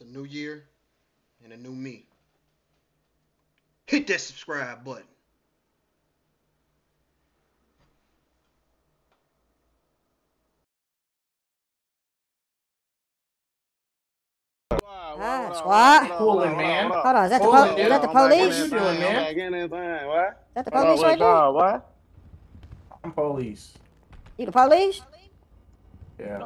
It's a new year and a new me. Hit that subscribe button. Ah, squad. Pulling, man. Hold on, is that the, Hold po- it, is that the dude. I'm back in police? Is that back in this thing. What? the police right there? what? I'm police. You the police? The Yeah.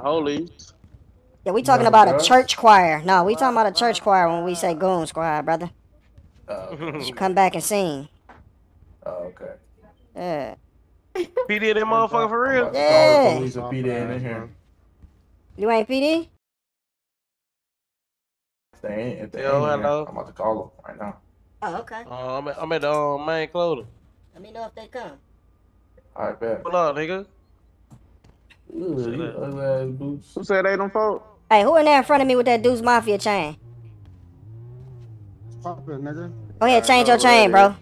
Holies. Yeah, we talking No, about a church choir. No, we talking about a church choir when we say goon squad, brother. Oh, You come back and sing. oh, okay. Yeah. PD that motherfucker for real? about to Yeah. Call the police or PD in here. You ain't PD? If they ain't, if they Yo, ain't here, hello. I'm about to call them right now. Oh, okay. Uh, I'm, at, I'm at the um, main clothing. Let me know if they come. All right, bet. Pull up, nigga. Ooh, these ugly ass boots. Who said they don't folk? Hey, who in there in front of me with that Deuce Mafia chain? Pop it, nigga. Go ahead, change know your chain, what bro.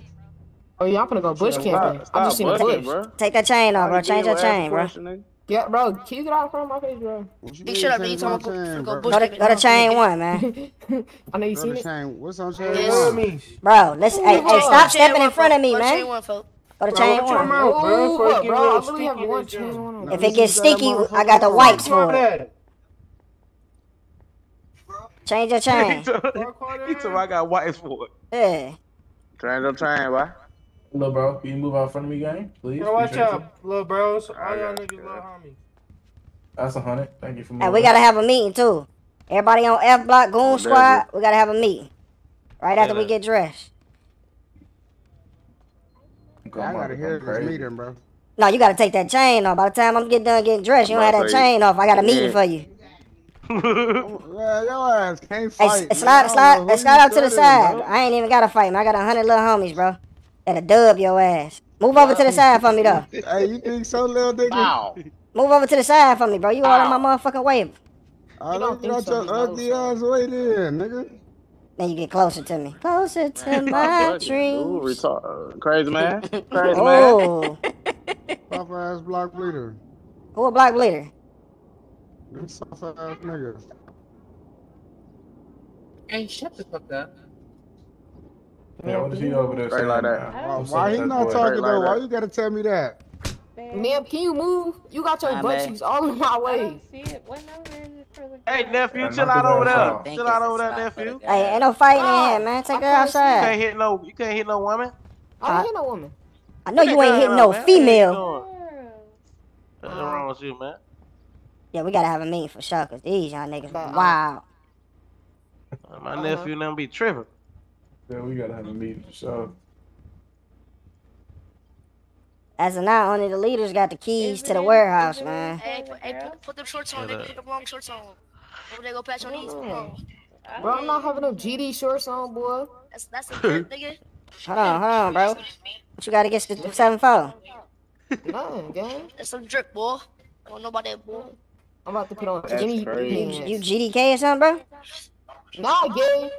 Oh yeah, I'm gonna go bush camping. Stop, I stop just seen a bush. bro. Take that chain off, bro. Change you your chain, bro. Yeah, bro, can you get out from my face, bro? What you Big mean shut up, change nigga. my Talking go bro? bush Go to, camping. go to chain one, man. I know you Go seen to it. chain. What's on chain Yeah. one? Bro, listen. Hey, hey, on. stop Chain stepping one, in front of folk. me, Go to man. Chain one, folk. Go to chain one. mouth, bro? Ooh, Before it get bro, I really have one chain on. If it gets just sticky, I got the wipes for it. Change your he chain. told he told me I got whites for it. Yeah. Change your chain, boy. Little bro, can you move out in front of me, gang? Please. Bro, watch out, little bros. All I y'all got niggas little homies. That's a hundred. Thank you for moving. Hey, we gotta have a meeting too. Everybody on F Block Goon Whatever. Squad, we gotta have a meeting. Right after we get dressed. Yeah, I gotta hear this meeting, bro. No, you gotta take that chain off. By the time I'm get done getting dressed, you don't have that About to say- chain off. I got a meeting Yeah. for you. Yeah, your ass can't Hey, fight. s- slide, man. Slide, don't know slide you out to the side. bro. I ain't even gotta fight, man. I got a hundred little homies, bro. That'll dub your ass. Move over to the side for me, though. Hey, you think so, little nigga? Bow. Move over to the side for me, bro. You all in my motherfucking way. Oh, I don't don't get think so, your ugly so. ass way then, nigga. Then you get closer to me. Closer to Man, my fuck that, dude. dreams. Retard. Crazy man. Crazy man. Oh, Soft ass block bleeder. who a black bleeder? Them soft ass nigga. Hey, shut the fuck up. Yeah, what is he over there Straight saying? like that. Why, why he not boy- talking Straight like though? Why you gotta tell me that? Ma'am, can you move? You got your Nah, butt cheeks all in my way. see it. What number is it for the Hey, nephew, Yeah, chill out over ass there. out. Think Chill out over there, nephew. the Hey, ain't no fighting Oh, in here, oh, man. Take I her can't You can't hit no. You can't hit no woman. I ain't hit no woman. I know you ain't hitting no man, female. What you doing? What's wrong with you, man? Yeah, we gotta have a meeting for sure, cause these young niggas Nah. wow. My Uh-huh. nephew and them be tripping. Yeah, we gotta have a meeting for sure. As of now, only the leaders got the keys Is to the it- warehouse, it man. Hey, put, hey, put, put them shorts on, Shut nigga. Put them long shorts on. Over there, go patch your knees. Come on. Bro, I'm not having no GD shorts on, boy. That's that's a good nigga. Hold on, hold on, bro. What you got against the seven four? Nothing, gang. That's some drip, boy. I don't know about that, boy. I'm about to put on That's skinny crazy. pants. You GDK or something, bro? Nah, gang.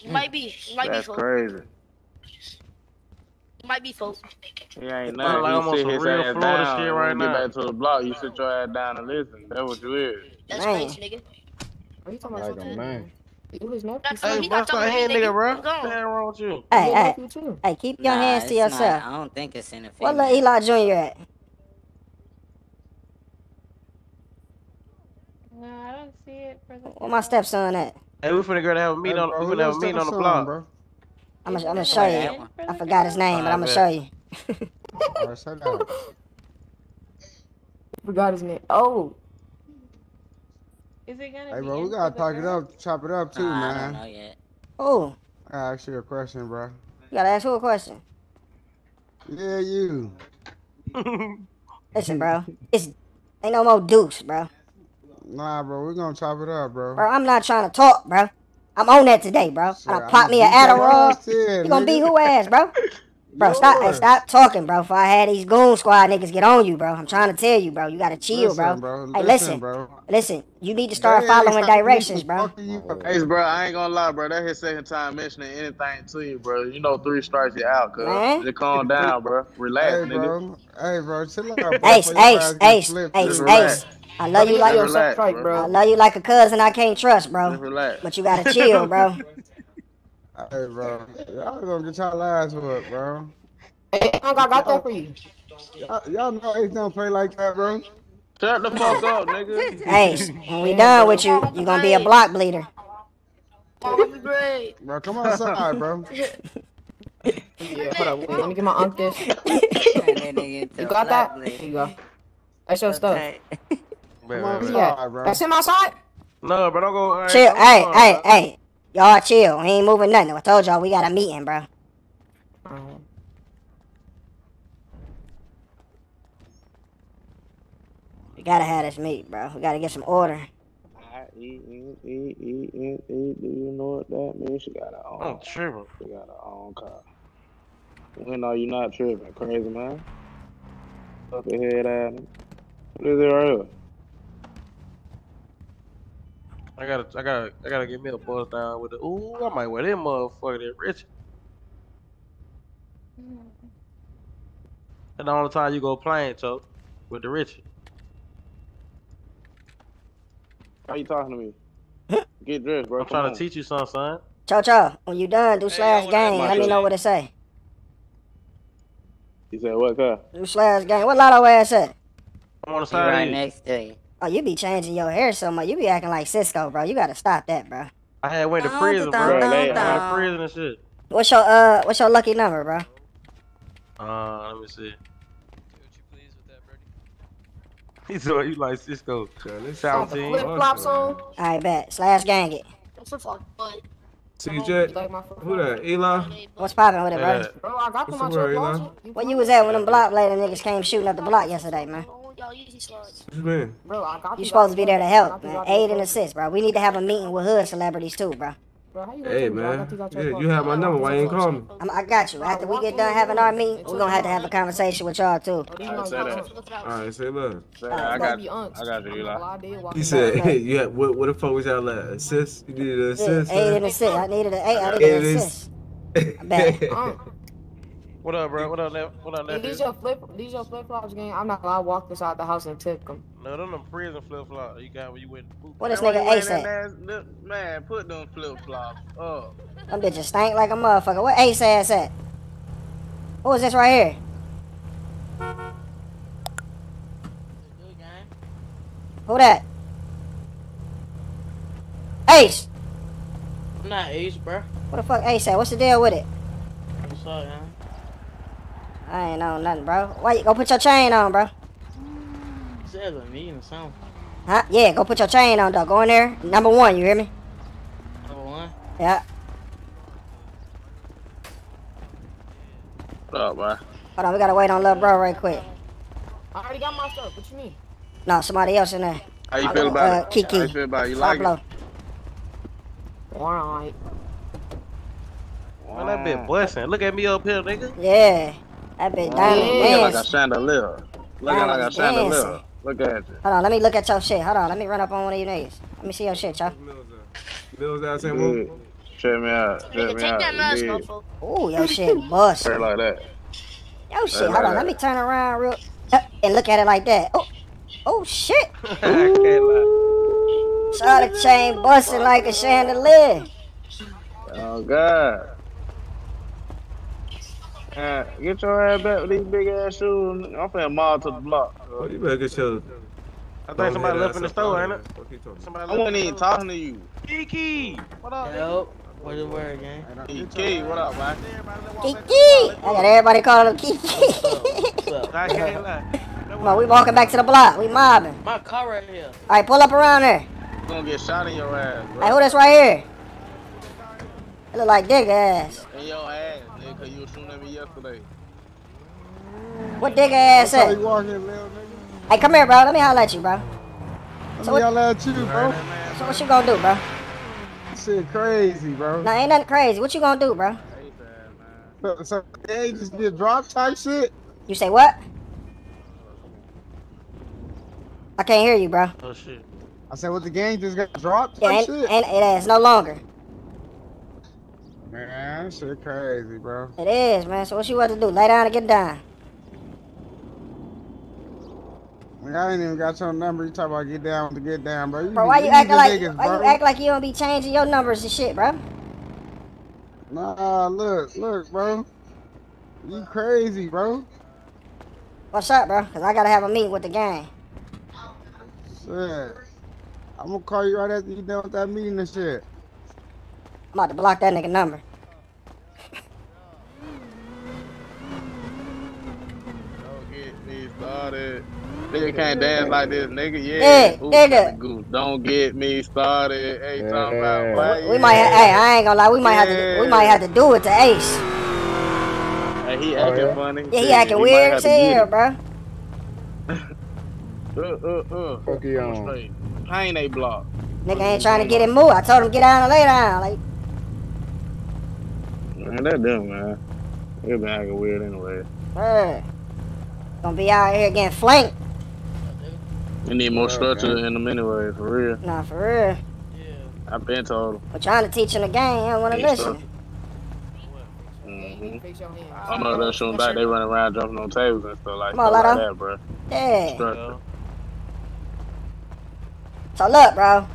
You might be. You might be, That's folks. crazy. You might be, folks. He ain't Sound nothing. like you I'm on sit some his real ass Florida down. shit right now. get back to the block, you sit your ass down and listen. That's what you is. That's Man. crazy, nigga. What Are you talking Like about a man. You his nephew. That's? Hey, he bro, not stop talking to hand me, nigga, nigga. bro. I'm What's gone. wrong with you? Hey, hey, too. hey, keep your Nah, hands to it's not. yourself. I don't think it's in the What female. little Eli Jr. at? No, I don't see it for the. Where my stepson at? Hey, we finna go to have a meeting Hey, on. bro, We finna have a your meeting on the stepson, block. bro? I'm gonna, I'm gonna show you. I forgot his name, but I I'm gonna show you. All right, say that. Forgot his name. Oh, Is it gonna Hey, be bro, we gotta talk it up, chop it up too, Nah, I don't man. know yet. Oh, I ask you a question, bro. you gotta ask who a question. Yeah, you. Listen, bro, it's ain't no more deuce, bro. Nah, bro, we gonna chop it up, bro. Bro, I'm not trying to talk, bro. I'm on that today, bro. Shit, I done I'ma pop me an Adderall. ass then, You gonna beat nigga. who ass, bro? Bro, stop, hey, stop talking, bro. If I had these goon squad niggas get on you, bro, I'm trying to tell you, bro. You gotta chill, Listen, bro. bro. Hey, Listen, listen, bro. listen. You need to start They following stop directions, bro. fucking. Hey, bro, I ain't gonna lie, bro. That his second time mentioning anything to you, bro. You know, three strikes, you out, cuz. Man. Just calm down, bro. Relax, Hey, nigga. bro. Hey, bro. Chill out, bro. Ace, before your Ace, Ace, Ace, Just dude. relax. Ace. I love you like Just your relax, strike, bro. bro. I love you like a cousin I can't trust, bro. Relax. But you gotta chill, bro. Hey, bro. Y'all gonna get y'all ass whooped, bro. Hey, I got, got that for you. Y'all, y'all know Ace don't play like that, bro. Shut the fuck up, nigga. Ace, when we done with you, you gonna be a block bleeder. That'd be great. Bro, come outside, bro. Yeah, hold up. Wait, let me get my unk this. That nigga into You got that? black There you go. That's your stuff. Okay. Come Man, man, man. outside, bro. That's him outside? No, but don't go. all right, Chill, don't hey, on, hey, bro. hey. Y'all chill. We ain't moving nothing. I told y'all we got a meeting, bro. Alright. We gotta have this meet, bro. We gotta get some order. I eat, eat, eat, eat, eat, eat. Do you know what that means? She got her own. I'm tripping. She got her own car. When are you not tripping? Crazy man. Up the head at him. What is it right here? I gotta, I gotta, I gotta get me a buzz down with the. Ooh, I might wear that motherfucker that rich. And the only time you go playing, Cho, with the rich. How you talking to me? Get dressed, bro. I'm Come trying on. to teach you something, son. Cho Cho, when you done, do Hey, slash I wanna gang. Let me know what it say. You said what, car? Do slash game. What lotto ass at? I'm on the side right next to you. Oh, you be changing your hair so much. You be acting like Cisco, bro. You gotta stop that, bro. I had went to Dun, prison, dun, bro. dun, I went dun. to prison and shit. What's your uh what's your lucky number, bro? Uh, let me see. He said you like Cisco. Seventeen. Flip flops on. Alright, bet. Slash gang it. What's the fuck. CJ, Like flip who that? Eli? What's poppin' with it, bro? Yeah. Bro, I got them What's out the your word, closet. Where you was at when them block later niggas came shooting up the block yesterday, man? Y'all easy slugs. What you mean? Bro, I got You these supposed to be there to help, got man. Aid and closet. assist, bro. We need to have a meeting with hood celebrities too, bro. Bro, you Hey, tell me, bro? I man. got these out your Yeah, you have my number. Why you ain't your call me? I'm, I got you. After we get done having our meeting, we're gonna have to have a conversation with y'all too. These I my said that. unks. Look it out. All right, say look. Say, Uh, I got you. unks. I got you, I'm Eli. not gonna lie, I did walk He said, back. hey, you had, what, what the fuck was y'all at? Assist? You needed an assist? aid huh? and assist. I needed an eight. I Aid needed an and assist. bet. Unks. What up, bro? What up, Nep? What up, Hey, these nephew? your flip, these your flip flops, gang. I'm not gonna lie, I walked inside the house and took them. No, them them prison flip flops you got when you went. What this nigga you wearing Ace that at? Man, put them flip flops up. Them bitches stank like a motherfucker. What Ace ass at? Who is this right here? Who that? Ace! I'm not Ace, bro. What the fuck Ace at? What's the deal with it? What's up, man? I ain't on nothing, bro. Why you go put your chain on, bro? You said a meeting or something. Huh? Yeah, go put your chain on, though. Go in there. Number one, you hear me? Number one. Yeah. What up, bro? Hold on, we gotta wait on little bro right quick. I already got my stuff. What you mean? No, somebody else in there. How you feel about Uh, it? Kiki. How you feel about it? You like Pablo. it? Alright. Man, that bitch busting. Look at me up here, nigga. Yeah. That bitch diamond Looking like a dance. chandelier. Looking like a Diamond chandelier. dancing. Look at you. Hold on, let me look at your shit. Hold on, let me run up on one of you niggas. Let me see your shit, y'all. Mills out saying, Good. Check me out. Check Nigga, me take out. that mask You off, did. folks. Ooh, your shit bust. Straight like that. Yo shit, like hold on, that. let me turn around real uh, and look at it like that. Oh, oh shit. I can't. Saw the chain busting like a chandelier. Oh God. Uh, get your ass back with these big ass shoes. I'm finna maul to the block. Oh, you better get your. I think somebody left in the store, ain't it? What you talking Somebody I left. wasn't even talking to you. Kiki, what up? nigga? Yo, what the word, gang? Key, what up, man? Kiki. I got everybody calling him Kiki. What's? I can't lie. Come on, we walking back to the block. We mobbing. My car right here. All right, pull up around there. You gonna get shot in your ass, Hey, bro. who this right here? It look like digger ass. In your ass, nigga, you was shooting at me yesterday. What digger ass That's how at? walk in, nigga. Hey, come here, bro. Let me holler at you, bro. Let So me what, yell at you, bro. so what you gonna do, bro? Shit crazy, bro. Nah, ain't nothing crazy. What you gonna do, bro? Hey, man. So, so they just get dropped type shit. You say what? I can't hear you, bro. Oh shit. I said, what the gang just got dropped Yeah, type ain't, shit. ain't, it is no longer. Man, that shit crazy, bro. It is, man. So what you want to do? Lay down and get down. I ain't even got your number. You talk about get down to get down, bro. You Bro, why you acting like niggas, why bro. you act like you don't be changing your numbers and shit, bro? Nah, look, look, bro. You crazy, bro. What's up, bro? Cause I gotta have a meeting with the gang. Shit. I'm gonna call you right after you done with that meeting and shit. I'm about to block that nigga number. Don't get me started. Nigga can't dance like this, nigga. Yeah. Hey, Ooh, nigga. got the goose. Don't get me started. Hey, talking about why We might, hey, I ain't gonna lie. We might have to, we might have to do it to Ace. Hey, he Oh, acting yeah? funny. Yeah, he Shit, acting might weird as hell, bro. Uh, uh, uh. Fuck you Come on. straight. Pain they block. Nigga ain't trying to get him moved. I told him get down and lay down. Like, Man, that dumb man. They been acting weird anyway. bruh. Gonna be out here getting flanked. We need more Yeah, structure man. in them anyway, for real. Nah, for real. Yeah. I've been told him. We're trying to teach him the game. He don't wanna listen. Mm-hmm. Fix your hand. I know that shooting back, they running around jumping on tables and stuff like, Come on, stuff like that, bro. Yeah. Structure. So look, bro.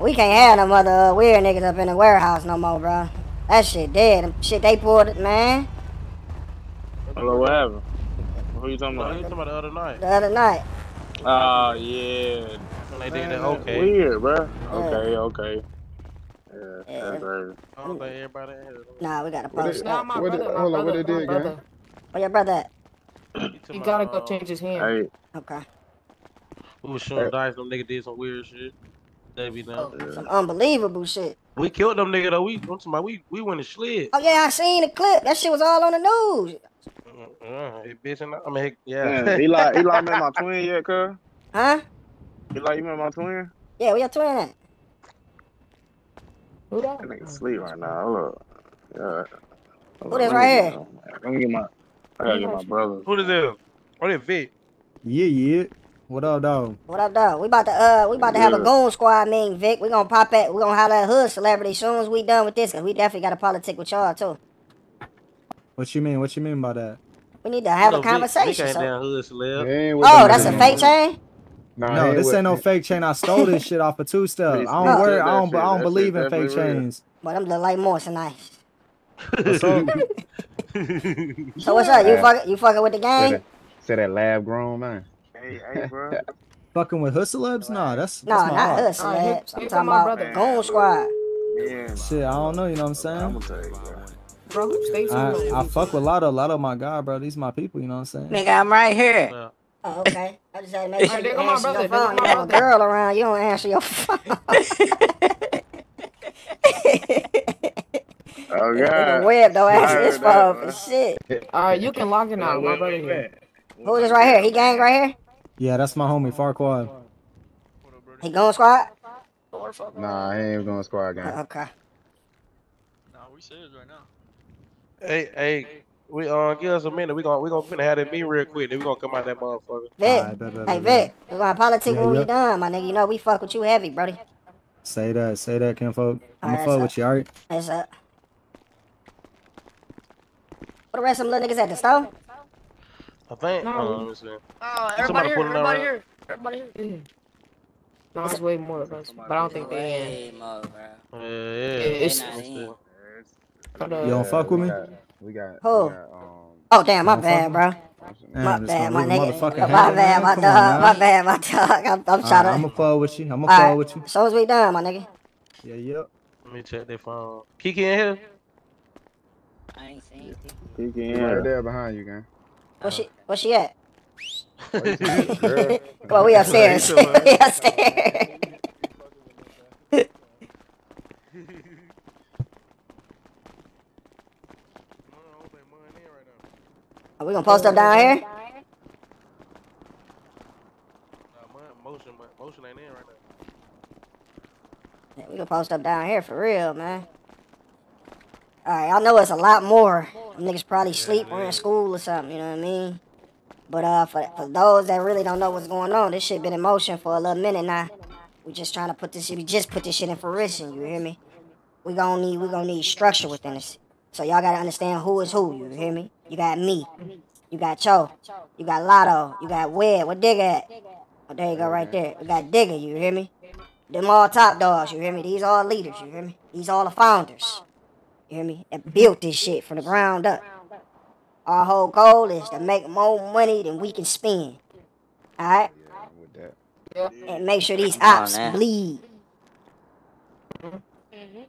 We can't have no mother uh, weird niggas up in the warehouse no more, bro. That shit dead. Shit they pulled it, man, Hello, what happened? Who you talking about? No, you talking about the other night. the other night. Oh, yeah. When they did Man, that, okay. Weird, bro. Okay, okay. Yeah, Yeah. that's crazy. I don't think everybody in here. Nah, we gotta What post it- Nah, my What brother, did- my hold on, what brother, they did, gang? brother. Where your brother at? He gotta go change his hand. Hey, Okay. We was shooting dice. Them nigga did some weird shit. They be down. Oh. Some unbelievable shit. We killed them nigga though. We, I'm talking about we, we went and slid. Oh yeah, I seen the clip. That shit was all on the news. Uh, hey, bitch, and I I mean, heck, yeah. man, Eli, Eli met my twin yet, cuz? Huh? Eli, you met my twin? Yeah, where your twin at? Who that? That nigga sleep right now. Hold up. Yeah. Who this right here? Let me get my. I gotta get my brother. Who is this? Oh, that Vic. Yeah, yeah. What up, dog? What up, dog? We about to uh, we about to have a goon squad meeting, Vic. We gonna pop at, we gonna holler at hood celebrity soon as we done with this, cause we definitely got a politic with y'all too. What you mean? What you mean by that? We need to have No, a conversation. Vic ain't so- hood celeb. He ain't oh, with Oh, that's a fake chain. Nah, No, this ain't no fake chain. I stole this shit off of two step. I don't please worry. I don't. shit. I don't That believe shit in fake definitely real. chains. But them look like Morse nice. What's up? So what's up? You fucking you fucking with the gang? that, say that lab grown man. Hey, hey, bro. Fucking with hood celebs? Nah, that's No, that's my not heart. us, Alright, celebs. I'm talking my about brother. goon squad. Yeah, Shit, I don't know. You know what I'm I'm saying? Gonna tell you, bro. Bro, stay I, tuned. I fuck with a lot of a lot of my guy, bro. These my people. You know what I'm saying? Nigga, I'm right here. Yeah. Oh, okay. I just had to make sure you my answer your brother, there phone. You have a girl around, you don't answer your phone. Oh, Nigga God. Web don't I answer heard his phone for shit. Alright, you can lock it now. My brother here. Who is right here? He gang right here? Yeah, that's my homie Farquad. He goon squad? Nah, he ain't goon squad gang. Okay. Hey, hey, we uh give us a minute. We gonna we gonna finna have that meeting real quick. Then we gonna come out that motherfucker. Vic. Alright, bet, bet, Hey, bet, bet. Vic. We're going to politic Yeah, when we done, my nigga. You know we fuck with you heavy, brody. Say that. Say that, kinfolk. I'm Alright, gonna fuck with you. Alright. That's up. Where the rest of them little niggas at the store? I think. No. Uh, let me see. Oh, everybody here, put it on everybody here. Everybody here. Yeah. No, it's way more of us, but I don't think they in. Way more, bro. Yeah, Yeah, yeah. it's- Let's see. But, uh, You don't fuck with me? Got, we got. Who? We got, um, Oh, damn, my bad, bro. Damn, My bad, my nigga. My bad, my dog. My bad, my dog. I'm, I'm Alright, trying I'm gonna fuck with you. I'm gonna Alright. fuck with you. As soon as we done, my nigga. Yeah, yep. Let me check that phone. Kiki in here? I ain't seen you. He can he right there behind you, gang. Where she, where she at? Girl. Come on, we upstairs. Hey, we upstairs. Are we gonna post up down here? Motion, but motion ain't in right now. Yeah, we gonna post up down here for real, man. Alright, I know it's a lot more. Them niggas probably sleep or in school or something, you know what I mean? But uh, for, for those that really don't know what's going on, this shit been in motion for a little minute now. We just trying to put this shit, we just put this shit in fruition, you hear me? We gonna need, we gonna need structure within this. So y'all gotta understand who is who, you hear me? You got me, you got Cho, you got Lotto, you got Web. what Digger at? Oh, there you go, right there. We got Digger, you hear me? Them all top dogs, you hear me? These all leaders, you hear me? These all the founders. You hear me? That built this shit from the ground up. Our whole goal is to make more money than we can spend. Alright? Yeah, with that. And make sure these Come on ops bleed.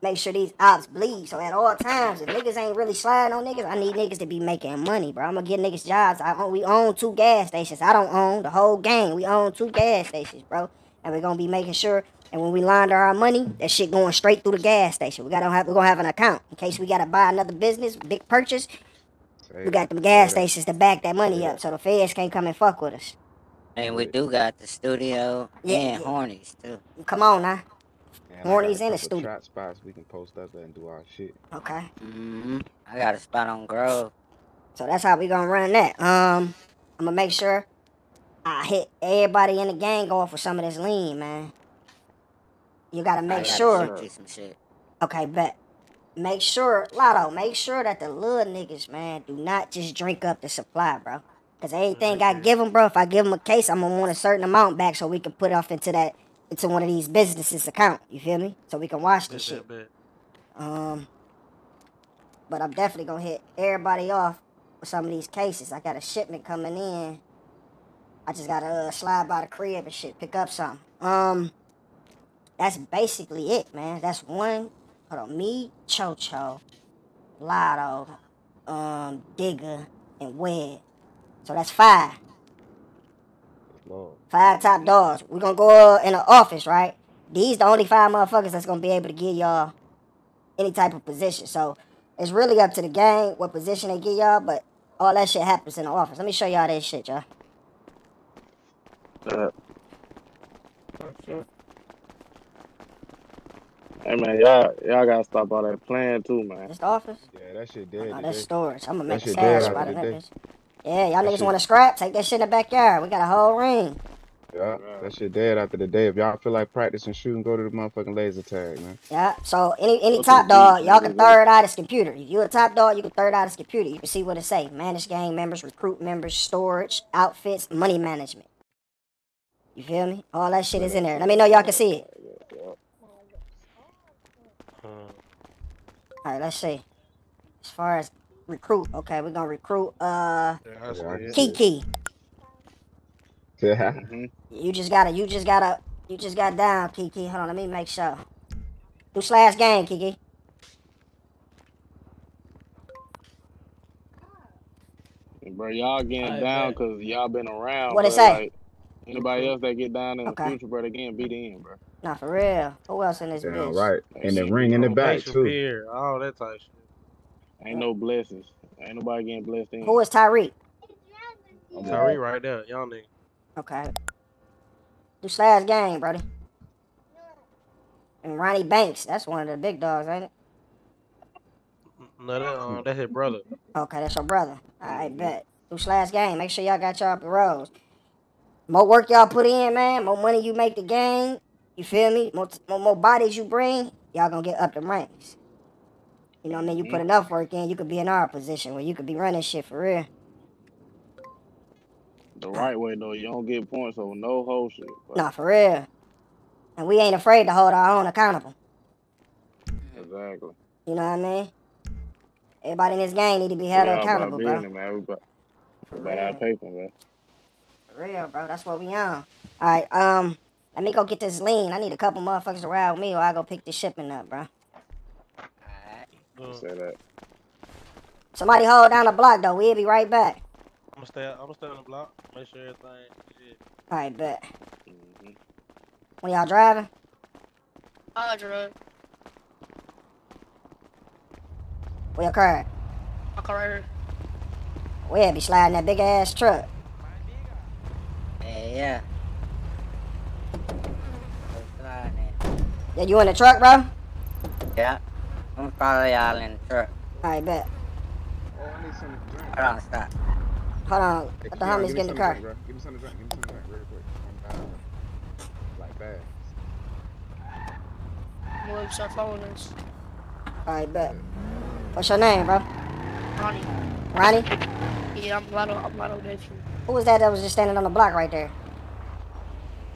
Make sure these ops bleed. So at all times, if niggas ain't really sliding on niggas, I need niggas to be making money, bro. I'm gonna get niggas jobs. I own, we own two gas stations. I don't own the whole gang. We own two gas stations, bro. And we're gonna be making sure. And when we launder our money, that shit going straight through the gas station. We gotta have we're gonna have an account in case we gotta buy another business, big purchase. Say We got that. them gas stations to back that money up, so the feds can't come and fuck with us. And we do got the studio Yeah, and yeah. Hornies too. Come on now. And I Horny's a in the couple studio. Trap spots we can post up at and do our shit. Okay. hmm I got a spot on Grove. So that's how we gonna run that. Um, I'm gonna make sure I hit everybody in the gang off with some of this lean, man. You gotta make gotta sure. some. Okay, bet. Make sure, Lotto, make sure that the little niggas, man, do not just drink up the supply, bro. Cause everything I give them, bro, if I give them a case, I'm gonna want a certain amount back so we can put off into that, into one of these businesses account. You feel me? So we can watch this shit. Um, but I'm definitely gonna hit everybody off with some of these cases. I got a shipment coming in. I just gotta uh, slide by the crib and shit, pick up something. Um, that's basically it, man. That's one. Hold on, me, Cho Cho, Lotto, um, Digger, and Web. So that's five. Lord. Five top dogs. We're gonna go uh, in the office, right? These the only five motherfuckers that's gonna be able to give y'all any type of position. So it's really up to the gang what position they give y'all, but all that shit happens in the office. Let me show y'all this shit, y'all. Uh, hey man, y'all y'all gotta stop all that playing too, man. This the office? Yeah, that shit dead Oh, today. that's storage. I'm gonna That make a shit dead stash after spot in that bitch. Yeah, y'all niggas wanna scrap? Take that shit in the backyard. We got a whole ring. Yeah, that shit dead after the day. If y'all feel like practicing shooting, go to the motherfucking laser tag, man. Yeah. So any any Go top dog, y'all man. can third eye this computer. If you a top dog, you can third eye this computer. You can see what it say. Manage gang members, recruit members, storage, outfits, money management. You feel me? All that shit is in there. Let me know y'all can see it. Hmm. All right, let's see. As far as recruit, okay, we're gonna recruit uh Yeah, I Yeah, I Kiki. Yeah. hmm You just gotta, you just gotta, you just got down, Kiki. Hold on, let me make sure. Do slash game, Kiki. Bro, y'all getting Alright, down bet. because y'all been around. What it say? Like, anybody else that get down in Okay. the future, bro, they getting beat in, bro. Nah, for real. Who else in this Damn bitch? right. And the shit ring in the back Probation too. period, all that type shit. Ain't no blessings. Ain't nobody getting blessed in. Who is Tyreek? Tyree right there, Y'all nigga. Okay. Do slash gang, brother. And Ronnie Banks, that's one of the big dogs, ain't it? No, that, uh, that's his brother. Okay, that's your brother. Alright, bet. Do slash gang. Make sure y'all got y'all up the roads. More work y'all put in, man. More money you make the game. You feel me? More, more, more bodies you bring, y'all gonna get up the ranks. You know what I mean? You put enough work in, you could be in our position where you could be running shit for real. The right way though, you don't get points over no whole shit. Bro. Nah, for real. And we ain't afraid to hold our own accountable. Exactly. You know what I mean? Everybody in this game need to be held all about accountable, bro. business, man. We about, For about real. paper, man. For real, bro. That's what we on. Alright, um, let me go get this lean. I need a couple motherfuckers to ride with me or I go pick this shipping up, bro. Alright. Uh, Say that. Somebody hold down the block though. We'll be right back. I'm gonna stay. I'm gonna stay on the block. Make sure everything. Shit. Alright, bet. hmm When y'all driving? I'll drive. Where your car at? My car right here. We'll be sliding that big ass truck. Yeah, yeah. Go slide in. Yeah, you in the truck, bro? Yeah. I'm gonna follow y'all in the truck. Alright, bet. Oh, I need some drink. Hold on, stop. Hold on. Hey, Let the homies give get in the car. drink. Give me some drink. Give me some drink real quick. I'm down. Uh, like bad. I'm start following us. Alright, bet. What's your name, bro? Ronnie. Ronnie? Yeah, I'm Lotto. I'm Lotto nephew. Who was that that was just standing on the block right there?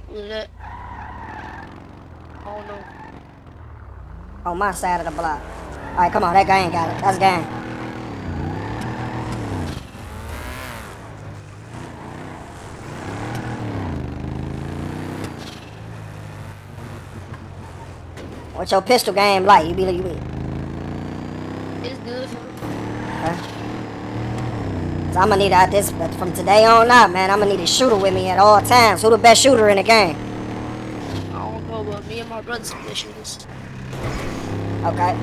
Who is that? I don't know. On my side of the block. Alright, come on. That gang got it. That's gang. What's your pistol game like? You be, you be It's good. Huh? So I'm gonna need out this but from today on out, man. I'm gonna need a shooter with me at all times. Who the best shooter in the game? I don't know, but me and my brothers are the shooters. Okay.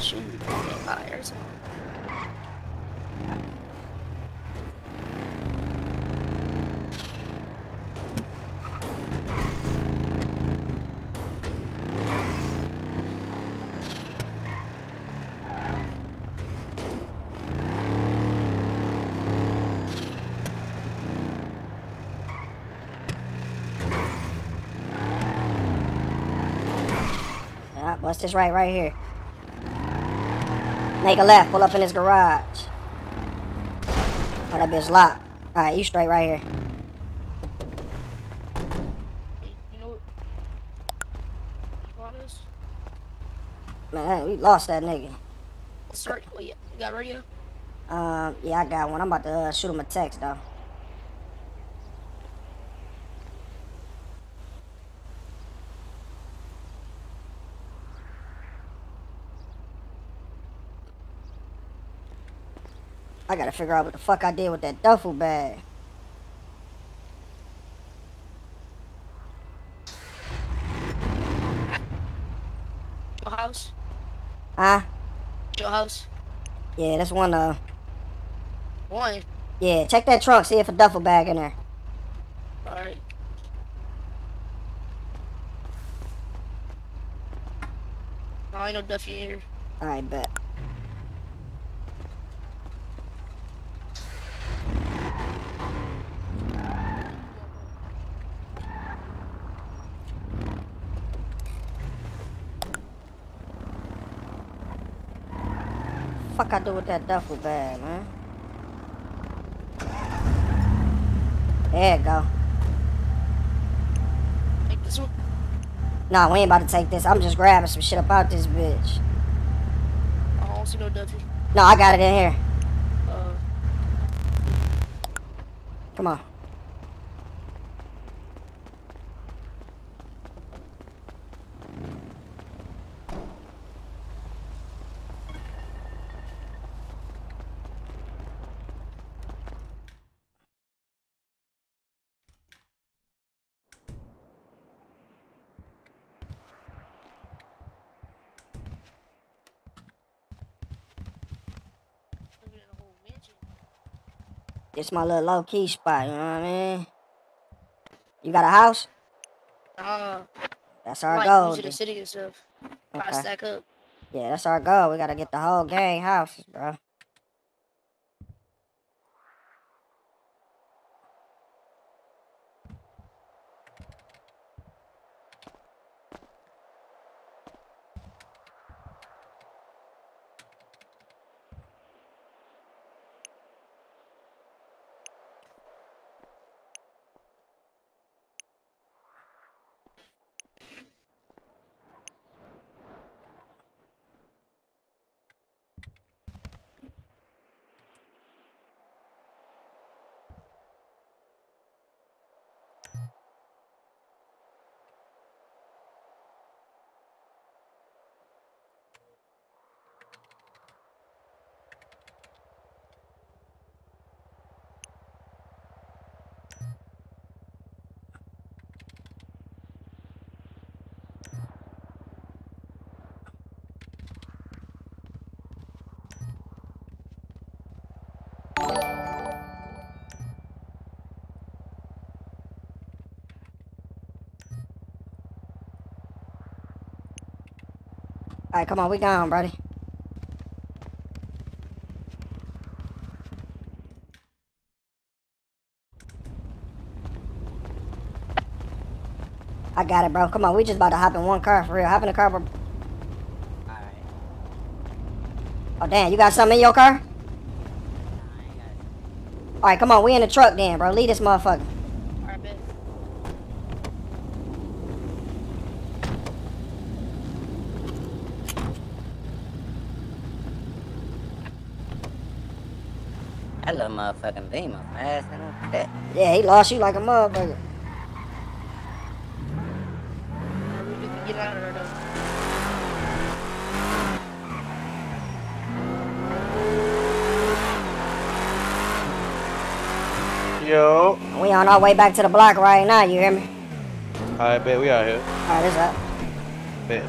Shoot. Fires. This right right here. Make a left, pull up in his garage. Oh, that bitch locked. Alright, you straight right here. You know what? You want us? Man, we lost that nigga. Sorry. Yeah. You got radio? Um, yeah, I got one. I'm about to uh, shoot him a text though. I gotta figure out what the fuck I did with that duffel bag. Your house? Huh? Your house? Yeah, that's one uh One. yeah, check that trunk, see if a duffel bag in there. Alright. I ain't no Duffy in here. I bet. I do with that duffel bag, man. There you go. Take this one. Nah, we ain't about to take this. I'm just grabbing some shit about this bitch. I don't see no Duffy. No, I got it in here. Uh, Come on. It's my little low key spot, you know what I mean? You got a house? Uh, That's our goal. to the city stuff. Try to Okay. stack up. Yeah, that's our goal. We gotta get the whole gang houses, bro. Come on, we gone, buddy. I got it, bro. Come on, we just about to hop in one car for real. Hop in the car, bro. Alright. Oh, damn, you got something in your car? Alright, come on, we in the truck then, bro. Leave this motherfucker. That little motherfucking fast and. Yeah, he lost you like a motherfucker. Alright, we need to get out of there. Yo. We on our way back to the block right now. You hear me? I bet we out here. All right, this up. Bet.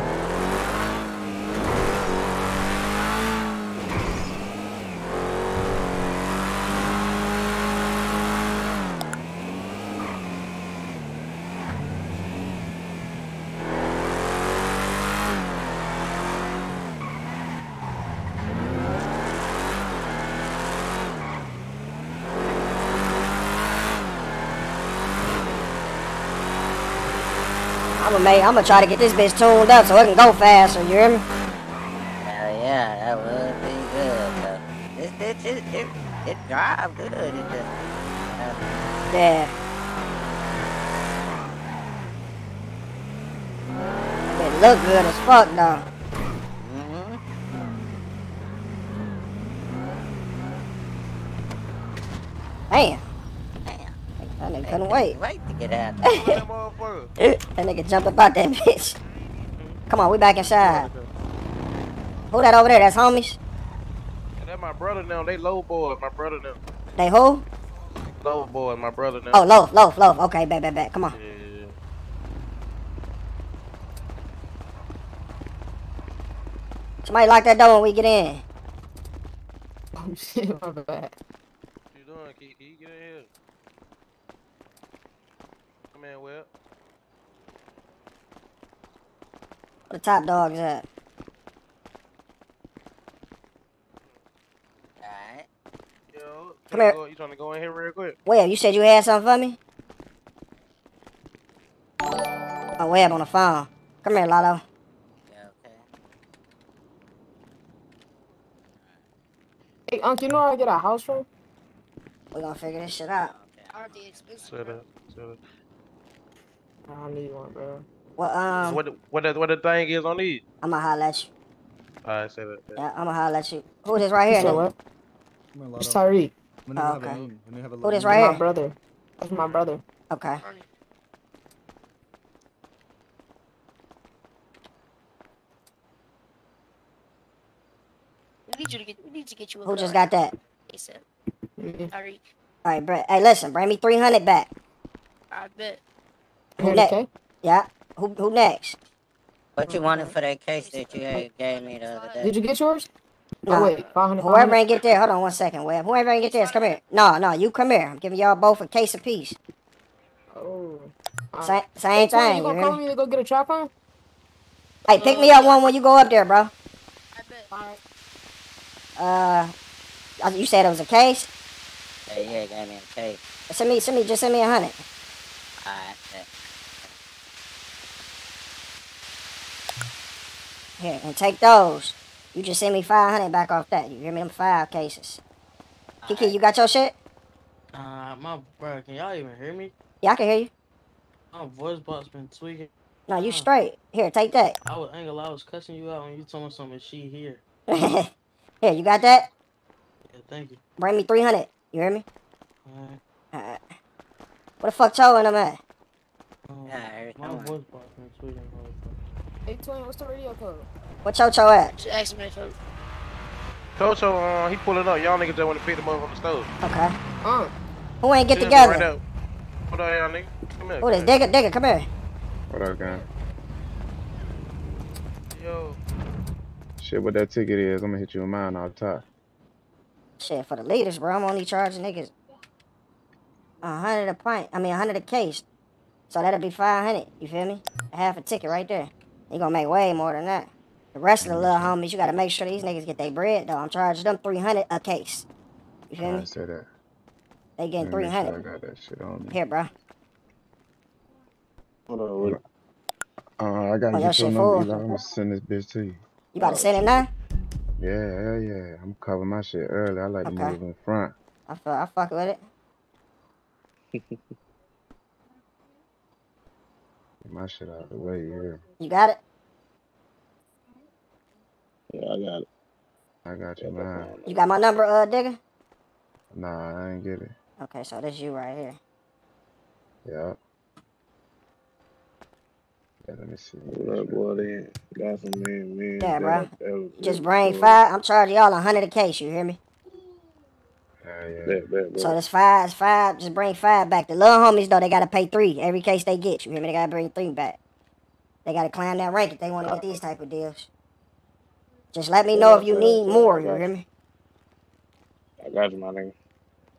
I'm gonna make. I'm gonna try to get this bitch tuned up so it can go faster. You hear me? Hell yeah, that would be good though. This bitch it it, it drive good. It just uh, Yeah. It look good as fuck though. mm-hmm. Damn. Nigga couldn't wait. Wait get out. That motherfucker. nigga jumped up out that bitch. Come on, we back inside. Who that over there? That's homies. And that my brother now. They low boys. My brother now. They who? Low boys. My brother now. Oh, loaf, loaf, loaf. Okay, bet, bet, bet. Come on. Yeah. Somebody lock that door when we get in. Oh shit, my bad. What you doing, Kiki? Get in here. Come in, Where the top dogs at? Alright. Yo. Come here. Go, you trying to go in here real quick? Web, you said you had something for me? Oh, Web on the phone. Come here, Lotto. Yeah, okay. Hey, Unc, you know where I get a house from? we gonna figure this shit out. Aren't they expensive? Set up. Set up. I need one, bro. Well, um, what the, what the, what the thing is on these? I'ma holler at you. All right, say that. Yeah, I'ma holler at you. Who this right here? So nigga? what? Come here, It's Tyreek. Oh, have a okay. meeting, when they have a Who little this meeting. right My brother. That's my brother. Okay. We need you to get. We need to get you a Who just got that? ASAP. Yeah. Tyreek. All right, Brett. Hey, listen, bring me 300 back. I bet. Who next? Yeah. Who, who next? What you wanted for that case that you gave me the other day? Did you get yours? Nah. Oh, wait. 500, Whoever ain't get there, hold on one second, Web. Whoever ain't get theirs, come here. No, no, you come here. I'm giving y'all both a case apiece. Oh. Same, same thing. You You gonna call me? me to go get a trap on? Hey, pick me up one when you go up there, bro. I bet. Alright. Uh, uh, you said it was a case. Yeah, yeah, gave me a case. Send me, send me, just send me a hundred. Alright. bet. Here, and take those. You just send me five hundred back off that. You hear me? Them five cases. Kiki, you got your shit? Uh, my bro, can y'all even hear me? Yeah, I can hear you. My voice box been tweaking. No, you Huh. straight. Here, take that. I was ain't I was cussing you out when you told me something. She here. Here, you got that? Yeah, thank you. Bring me three hundred. You hear me? Alright. Alright. Where the fuck Cho and them at? Um, Yeah, I heard my voice box been tweaking. Motherfucker. Hey, Twin, what's the radio code? Where Cho Cho at? Just ask me if I- Coach, uh, he pulling up. Y'all niggas just want to feed him up from the stove. Okay. Uh, Who ain't get Chill together? Right now. Hold on, y'all nigga. Come here. Who this? Digger, Digger, come here. What up, gang? Yo. Shit, what that ticket is, I'm gonna hit you with mine off top. Shit, for the leaders, bro, I'm only charging niggas a hundred a pint. I mean, a hundred a case. So that'll be five hundred. You feel me? Half a ticket right there. You gonna make way more than that. The rest of the little homies, you gotta make sure these niggas get their bread though. I'm charging them three hundred a case. You feel I me? say that. They Let getting me three make sure I got that shit on me. Here, bro. Hold on, what- Uh, I gotta Oh, your shit number. full. Eli. I'm gonna send this bitch to you. You about to send it now? Yeah, hell yeah. I'm covering my shit early. I like to move in front. I fuck, I fuck with it. Get my shit out of the way, yeah. You got it? Yeah, I got it. I got you, man. You got my number, uh, digger? Nah, I ain't get it. Okay, so this you right here. Yeah. Yeah, let me see. What up, boy? Then got some man, man. Yeah, bro. That was- Just bring five. I'm charging y'all a hundred a case. You hear me? Hell yeah. Bet, bet, bet. So that's five, it's five. Just bring five back. The little homies though, they gotta pay three every case they get. You hear me? They gotta bring three back. They gotta climb that rank if they want to get these type of deals. Just let me know if you need more. You hear me? I got you, my nigga.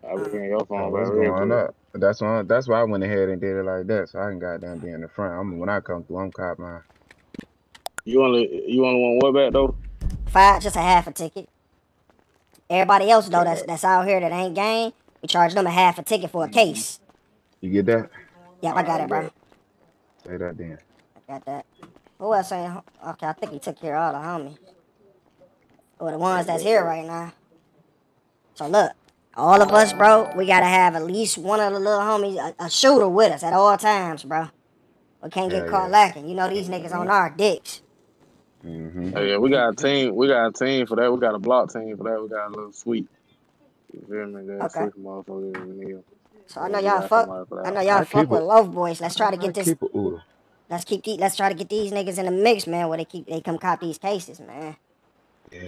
I was in your phone, what's bro. Real going up? That's why. That's why I went ahead and did it like that, so I can goddamn be in the front. I'm when I come through, I'm cop mine. You only you only want what back though? Five, just a half a ticket. Everybody else though, that's that's out here that ain't gang, we charge them a half a ticket for a mm-hmm. case. You get that? Yep, I got it, bro. Say that then. I got that. Who else ain't? Okay, I think he took care of all the homies. Or the ones that's here right now. So look, all of us, bro, we gotta have at least one of the little homies, a, a shooter with us at all times, bro. We can't get Hell caught yeah. lacking. You know these niggas on mm-hmm. our dicks. Mm-hmm. Oh, yeah, we got a team. We got a team for that. We got a block team for that. We got a little sweet. You feel me? That Okay. sweet motherfucker in here. So I know y'all fuck. I know y'all I fuck with it- love boys. Let's try to get this. Keep. Let's keep these. Let's try to get these niggas in the mix, man. Where they keep they come cop these cases, man.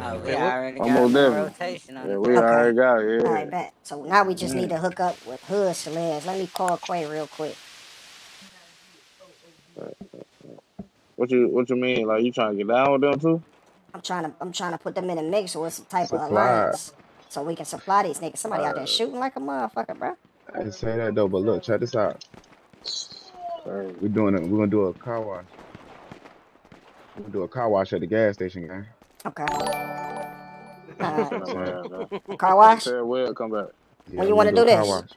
Oh, we already got Almost a definitely. rotation on Yeah, we Okay. already got it. Yeah. right, bet. So now we just need to hook up with hood celebs. Let me call Quay real quick. What you What you mean? Like you trying to get down with them too? I'm trying to I'm trying to put them in a mix with some type of alliance. So we can supply these niggas. Somebody out there shooting like a motherfucker, bro. I didn't say that though, but look, check this out. We're doing it. We're gonna do a car wash. We're gonna do a car wash at the gas station, gang. Okay. Alright. Man, man. Car wash? Tell Will come back. Yeah, When you wanna do a car this?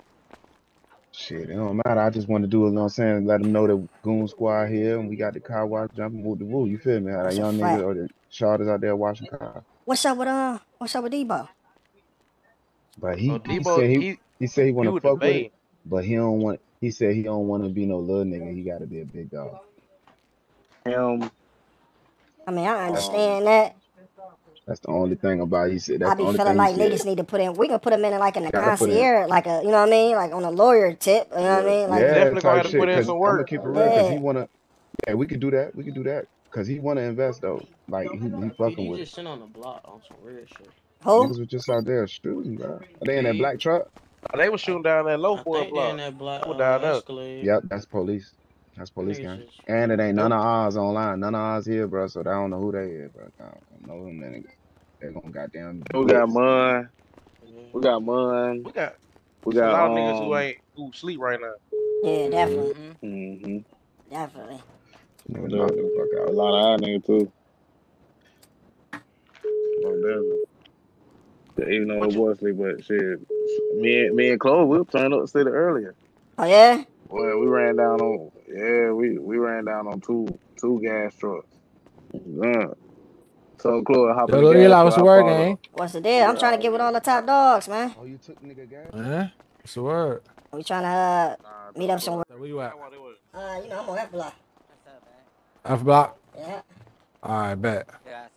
Wash. Shit, it don't matter. I just want to do it. You know what I'm saying? Let them know that Goon Squad here, and we got the car wash jumping with the woo. You feel me? How that That's a young nigga or the shorters out there washing cars. What's up with uh what's up with Debo? But he, Oh, he said he, he, he said he he want to was fuck with it, but he don't want. He said he don't want to be no little nigga. He got to be a big dog. Him. I mean I understand that. That's the only thing about. it. He said that's I the be only feeling thing like he said. niggas need to put in we can put them in like in a Gotta put in- concierge, like a you know what I mean? Like on a lawyer tip, you know what I mean? Like yeah, Definitely gonna have to put in shit. Cause some I'm gonna work. keep it real. Cause he wanna. Yeah, we could do that. We could do that. Cause he wanna invest though. Like he, he fucking with it. just sitting on the block on some real shit. who? Niggas was just out there shooting, bro. Are they in that black truck? Oh, They was shooting down that low I boy think they in block. that black They uh, down there. Escalade. Yep, that's police. That's police Niggas gang. And it ain't none of ours online. None of ours here, bro. So I don't know who they is, bro. I don't know them niggas. They gonna goddamn. We got blitz. Mun. Yeah. We got Mun. We got We a lot got of niggas who um. ain't who sleep right now. Yeah, definitely. Mhm. hmm Definitely. Niggas knock the fuck A lot of our niggas too. No definitely. Even though What the you- sleep, but shit, me and me and Chloe, we turned up the city earlier. Oh yeah? Well, we ran down on yeah, we we ran down on two two gas trucks. Yeah. So Chloe how in Yo, the Eli, what's truck. the word, followed. gang? What's the deal? I'm trying to get with all the top dogs, man. Oh, you took nigga gas? Huh? What's the word? We trying to uh Nah, meet up somewhere. Where you at? Uh, you know, I'm on that block. What's up, man? F block? Yeah. All right, bet. You outside?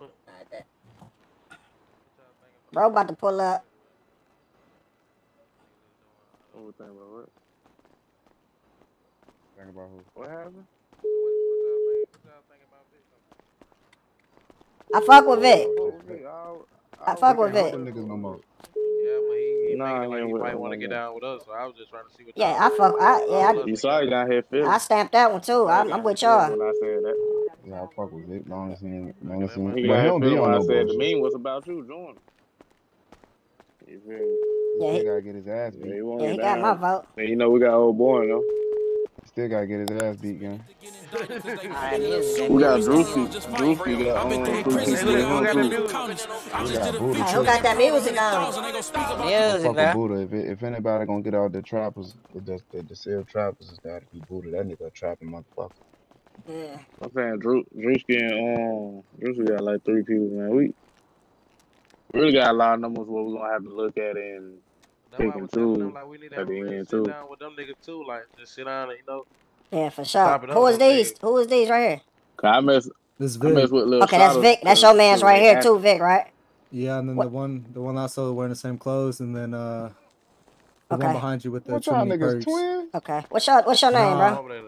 Alright, bet. Bro about to pull up. What we think about what? Think about who? What happened? I fuck with Vic. I'll- I I'll- fuck with can't Vic. help them niggas no more. Yeah, but he, he Nah, he like ain't he might want to get down with us. So I was just trying to see what. Yeah, I fuck. I yeah, You saw you down here, Philly. I, I stamped that one too. I'm, I'm with y'all. When I said that. Yeah, I fuck with Vic. Long as he ain't, long as he ain't. He But he don't be on when I said the bullshit. meme was about you, join. You feel me? Yeah, He he, gotta get his ass Yeah, beat. he yeah, he got my vote. And you know we got old boy, though. Still gotta get his ass beat, gang. We got Drewski. Drewski got um, two Hey, pieces look, of who got the him too. music? We got booty Hey, too. who got that music on? Music, Fuck with. Buddha. If, it, if anybody gonna get out the trappers, the, the, the, the sale trappers, it's gotta be Buddha. That nigga a trapping motherfucker. Yeah. I'm saying Drew, Drewski and um, Drewski got like three people, man. We really got a lot of numbers what we're gonna have to look at and That's why I pick and was telling them like we need to have a the real end sit too. down with them niggas too, like just sit down and you know Yeah, for sure. Who is these? niggas. Who is these right here? Cause I mess, This I Vic. mess with Lil Okay, that's Vic. That's your man's right here too, Vic, right? Yeah, and then What? the one, the one also wearing the same clothes, and then uh, the one behind you with the What too y'all many niggas perks. twins? Okay. What's your What's your name, Nah, bro? Over.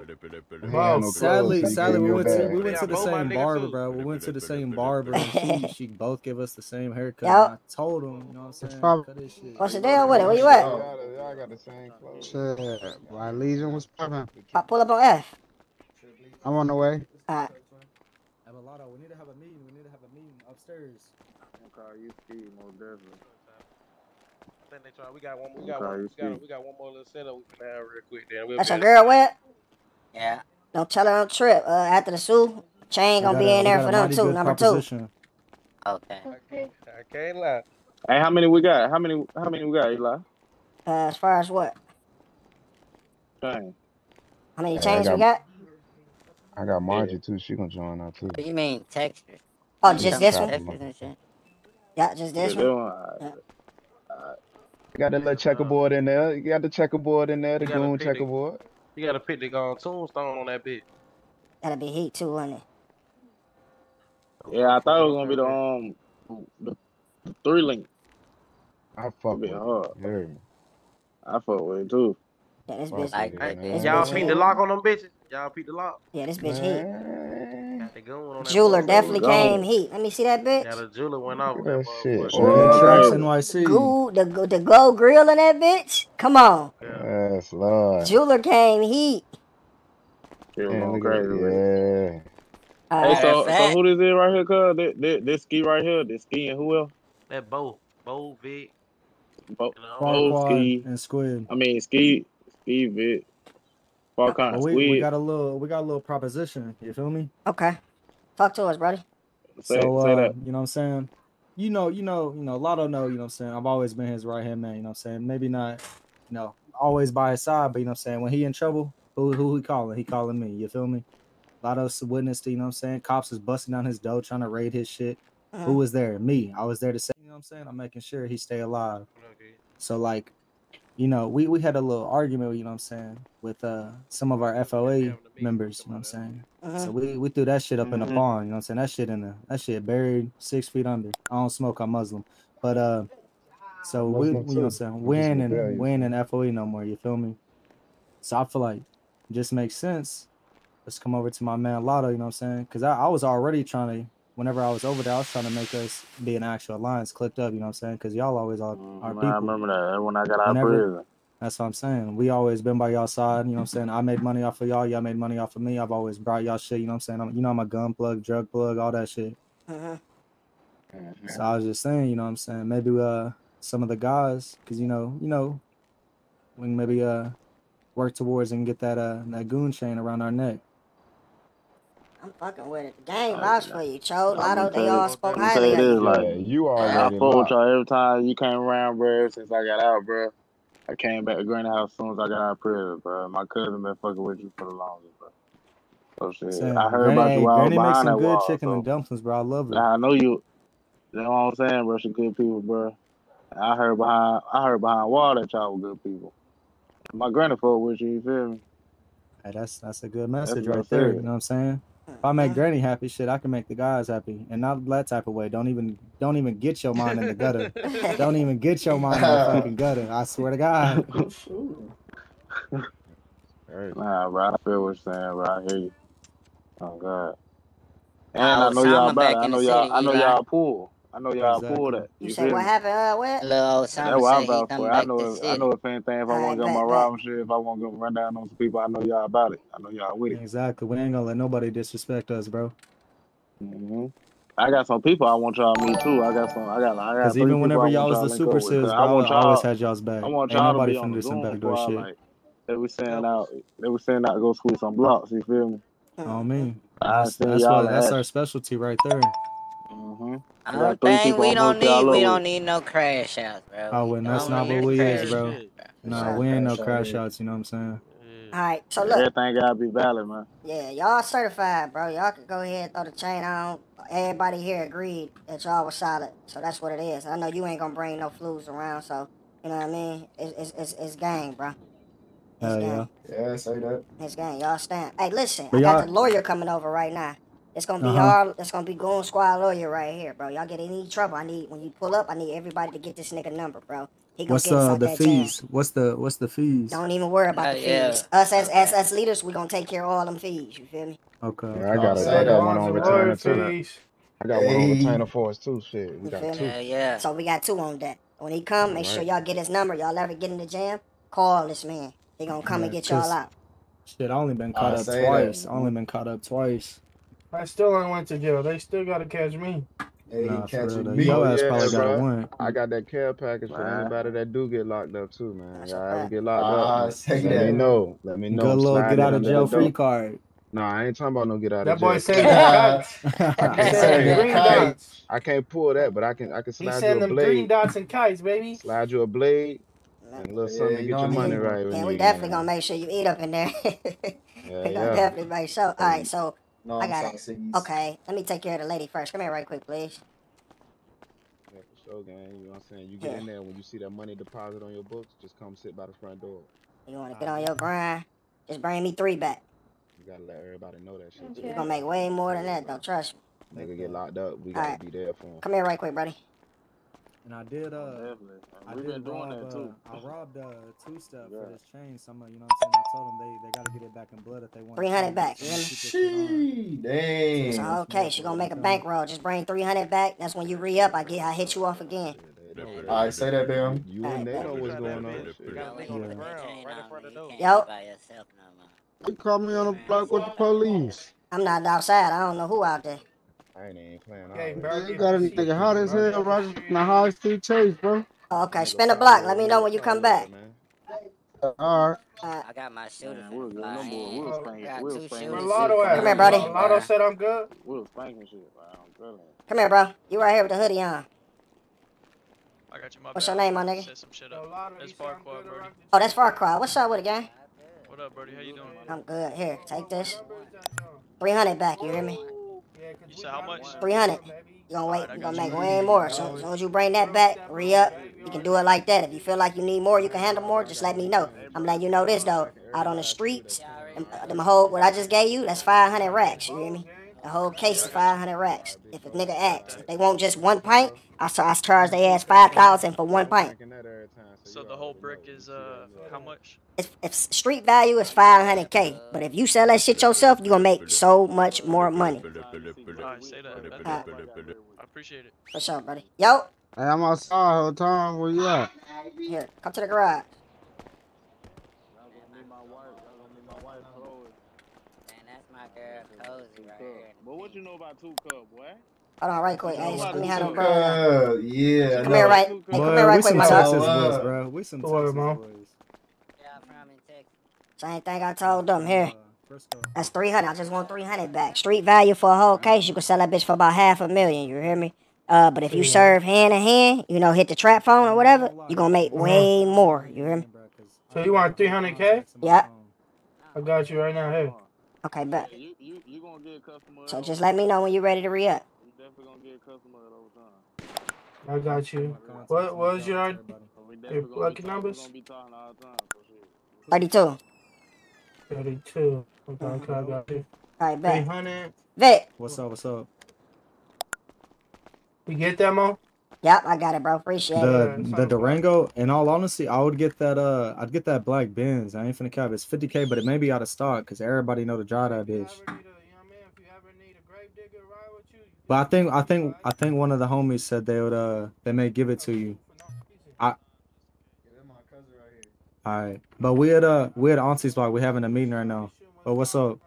We bro. Sadly, clothes, so you sadly, we went to we went to the same barber, bro. We went to the same barber, and she she both give us the same haircut. Yup. And I told him, you know what I'm saying, Probably. cut his shit. What's the deal with it? Where you Y'all, at? y'all, y'all got the same clothes. Shit, my Legion was popping. I pull up on F. I'm on the way. Alright. Hey, Mulatto, we need to have a meeting. We need to have a meeting upstairs. I'm call you Steve, most definitely. I think they try. We got one. We got call one. We got. We got one more little setup we can have real quick. Then we'll That's your girl, start. Wet? Yeah. Don't tell her don't trip. Uh, after the Sue, chain We gonna be a in there for them mighty too. Number two. proposition. Okay. I can't lie. Hey, how many we got? How many? How many we got, Eli? Uh, as far as what? Dang. How many Hey, I chains we got got? I got Margie too. She gonna join out too. What do you mean textures? Oh, just this one? Copy textures money. and shit? Yeah, just this they one. one. Alright, Yeah. alright. Got the little checkerboard in there. You got the checkerboard in there, the You goon pick the. checkerboard. You gotta pick the um, tombstone on that bitch. That'll be heat too, wouldn't it? Yeah, I thought it was gonna be the okay. um the, the three link. I It'd fuck with it. hard. You? I fuck with it too. Yeah, this bitch. Like it, right there. This Y'all bitch peep the lock on them bitches. Y'all peep the lock. Yeah, this bitch heat. Man, Got the gun on that Jeweler motherfucker. definitely came heat. Let me see that Yeah, bitch. the jeweler went off look that that shit. motherfucker. Tracks NYC. Goo, the the gold grill in that bitch. Come on. Yeah. Yes, Lord. Jeweler came heat. She was Man, going look crazy at with it. it. All Hey, right. Matter of so so fact, who this is right here, cuz? This, this, this ski right here, this ski and who else? That Bo, Bo Vic, Bo, and um, Bo ski. and Squid. I mean ski, ski Vic, Falcon, But we we got a little we got a little proposition. You feel me? Okay. Talk to us, brody. Say So say uh, that. you know what I'm saying? You know, you know, you know, Lotto know, you know what I'm saying? I've always been his right hand man, you know what I'm saying? Maybe not, you know, always by his side, but you know what I'm saying? When he in trouble, who who he calling? He calling me, you feel me? Lotto's witnessed, to, you know what I'm saying? Cops is busting down his door trying to raid his shit. Who Mhm. was there? Me. I was there to say, you know what I'm saying? I'm making sure he stay alive. okay. So like, you know, we, we had a little argument, you know what I'm saying, with uh some of our FOA members, you know what I'm saying. So Mhm. we, we threw that shit up in the Mhm. pond, you know what I'm saying? That shit in the that shit buried six feet under. I don't smoke, I'm Muslim. But uh so we you Muslim know what I'm saying, We we just ain't in rebellious. we ain't in FOE no more, you feel me? So I feel like it just makes sense. Let's come over to my man Lotto, you know what I'm saying? Cause I, I was already trying to whenever I was over there, I was trying to make us be an actual alliance clicked up, you know what I'm saying? Cause y'all always are our Mhm, I people. remember that. When I got out of Whenever prison. that's what I'm saying. We always been by y'all side. You know what I'm saying? I made money off of y'all. Y'all made money off of me. I've always brought y'all shit. You know what I'm saying? I'm, you know I'm a gun plug, drug plug, all that shit. Mhm. So I was just saying, you know what I'm saying? Maybe uh some of the guys, cause you know, you know, we can maybe uh work towards and get that uh that goon chain around our neck. I'm fucking with it. The game I, vouch for you, Cho. I'm Lotto, gonna they all spoke I'm gonna tell highly you of this. you. Like Yeah, you I already fuck with y'all every time you came around, bro. Since I got out, bro. I came back to Granny House as soon as I got out of prison, bro. My cousin been fucking with you for the longest, bro. So shit, I heard Granny, about you hey, while I was Granny makes behind some that good wall. chicken and dumplings, bro. I love her. now I know you. You know what I'm saying, bro? She good people, bro. I heard behind, I heard behind wall that y'all were good people. My granny fuck with you. You feel me? Hey, that's that's a good message what I right there. You know what I'm saying? If I make. Granny happy, shit, I can make the guys happy, and not that type of way. Don't even don't even get your mind in the gutter. Don't even get your mind in the fucking gutter. I swear to God. Hey, Nah, bro. I feel what you're saying, bro. I hear you. Oh God. And I Nah, know y'all Osama about it. back I in know the y'all. city, I know y'all pull. I know y'all pull Exactly. that. You You say what me? happened? Uh, what? Lil That's what I'm say about coming for. I know. If, I city. know if anything, if I want right, to get my bet, bet. robbing shit, if I want to go run down on some people, I know y'all about it. I know y'all with it. Exactly. We ain't gonna let nobody disrespect us, bro. hmm I got some people I want y'all to meet too. I got some. I got. I got Cause even whenever y'all was the to link up super with. Cause sibs, I want I always y'all. had y'all's back. I want y'all to nobody be on the do some backdoor shit. Like they were saying Levels. out. They were saying out to go squeeze some blocks. You feel me? On me. I That's that's what that's our specialty right there. hmm I Only got three thing we don't hook y'all need, we don't need no crash outs, bro. Oh, We and that's don't what we is, bro. outs, bro. For Nah, we ain't no crash outs. You know what I'm saying? Yeah. All right, so look, Everything gotta be valid, man. yeah, y'all certified, bro. Y'all can go ahead and throw the chain on. Everybody here agreed that y'all was solid, so that's what it is. I know you ain't gonna bring no flus around, so you know what I mean. It's it's it's, it's gang, bro. Hell yeah. Yeah, say that. It's gang. Y'all stand. Hey, listen, But I got the lawyer coming over right now. It's gonna be Uh-huh. all. It's gonna be Goon Squad lawyer right here, bro. Y'all get any trouble? I need when you pull up. I need everybody to get this nigga number, bro. He gonna What's get us uh out the that jam. fees? What's the what's the fees? Don't even worry about the Uh, yeah. fees. Us as, as as leaders, we gonna take care of all them fees. You feel me? Okay. Yeah, I got, a, Say I got one on Lawyer retainer too. fees. I got one on Hey. retainer for us too. Shit, we You got feel two. me? Hell yeah. So we got two on deck. When he come, make sure y'all get his number. Y'all ever get in the jam, call this man. He gonna come and get y'all out. Shit, I only been I caught up say that. twice. I only been caught up twice. I still ain't went to jail. They still gotta catch me. Hey, Nah, for real catching me. Your ass yeah, probably got one. I got that care package for Man. anybody that do get locked up too, man. That's Y'all ever get locked Ah, up? say Let that. me know. Let me know. Good little get out of jail the door. free card. Nah, I ain't talking about no get out That of jail. boy send them kites. He Say send them that. green dots. I can't pull that, but I can. I can slide you send a them green dots and kites, baby. Slide you a blade and a little Yeah, something to get your money mean? right when Man, you we definitely gonna make sure you eat up in there. Yeah, we gonna yeah. definitely make sure. All right, so No, I I'm got sorry, it. Okay, let me take care of the lady first. Come here right quick, please. Yeah, for sure, gang. You know what I'm saying? You get Yeah. in there when you see that money deposit on your books, just come sit by the front door. You wanna get on your grind? Just bring me three back. You gotta let everybody know that shit You're gonna make way more than that, though. Trust me. Nigga get locked up, we All gotta right, be there for him. come here right quick, buddy. And I did uh Definitely. I We've did been doing rob that uh too. I robbed uh two step Yeah. for this chain. Some uh, you know what I'm saying? I told them they, they gotta get it back in blood if they want Three hundred back. You hear me? keep this shit on. She, dang. So okay, she gonna make a bankroll. Just bring three hundred back. That's when you re up. I get, I hit you off again. They know All right, say that, Bam. You All and they know what's going on. You Shit. gotta leave Yeah. that chain right in front of the door. You can't Yo. be by yourself no more. Uh, They caught me on the block with the police. I'm not outside. I don't know who out there. I ain't even playing. Okay, all bro. that. get shit. got a nigga hot as hell, Roger from the High Street Chase, bro. Oh, okay, Nigga spin the block. Let me know when you come back. All right. Uh, I got my shooter Man, we'll the get fly them We'll spank. Got We'll two spank. Shooters. Come here, brody. Lotto said I'm good. We'll spank shit. I'm telling come here, bro. You right here with the hoodie on. I got you, my What's bad. your name, my nigga? Set some shit up. Lotto, That's he said I'm Farquaad, Brody. Oh, that's shit. Far Cry. What's up with it, gang? What up, Brody? How you doing? I'm good. Here, take this. 300 back, you hear me? Yeah, 'cause You said how much? 300. Baby. You gonna wait, you got gonna make way more. So as soon as you bring that back, re up, you can do it like that. If you feel like you need more, you can handle more, just let me know. I'm letting you know this though. Out on the streets, them, uh, whole, what I just gave you, that's 500 racks, you hear me? The whole case is 500 racks. If a nigga asks, if they want just one pint, I, I charge they ass 5,000 for one pint. Drinking that every time, so So the whole brick is uh how much? If, if street value is 500k, but if you sell that shit yourself, you're gonna make so much more money. Alright, say that. bet. I appreciate it. For sure, buddy. Yo, Hey, I'm outside all the time. Where you at? here, come to the garage. Y'all gonna meet my wife. Y'all gonna meet my wife, Chloe. Man, that's my girl, Cozy, right here. But what you know about two cup, boy? Hold on, right quick. Hey, let me handle bro. Uh, yeah, Come here, right. Hey, come Boy, here, right we quick, some my Texas dog. boys, bro. We some Go Texas Mom. boys. Yeah, from in Texas. Same thing I told them here. That's 300. I just want 300 back. Street value for a whole case, you can sell that bitch for about half a million. You hear me? Uh, but if you serve hand in hand, you know, hit the trap phone or whatever, you gonna make way more. You hear me? So you want 300K? Yeah. I got you right now. Here. Okay, bet. You you you gonna get a customer. So just let me know when you're ready to re up. You definitely gonna get a customer at all time. I got you. What what was your your lucky be numbers? gonna be talking all the time. So shit. 32. 32. Okay, okay, I got you. All right, bet. 300. Vic. What's up? What's up? You get that, Mo? Yep, I got it, bro. Appreciate it. The the Durango. In all honesty, I would get that. Uh, I'd get that black Benz. I ain't finna cap. It's 50k, but it may be out of stock because everybody know to drive that bitch. But I think I think I think one of the homies said they would. Uh, they may give it to you. I. Alright, but we at uh we at Auntie's block. We're having a meeting right now. But what's up?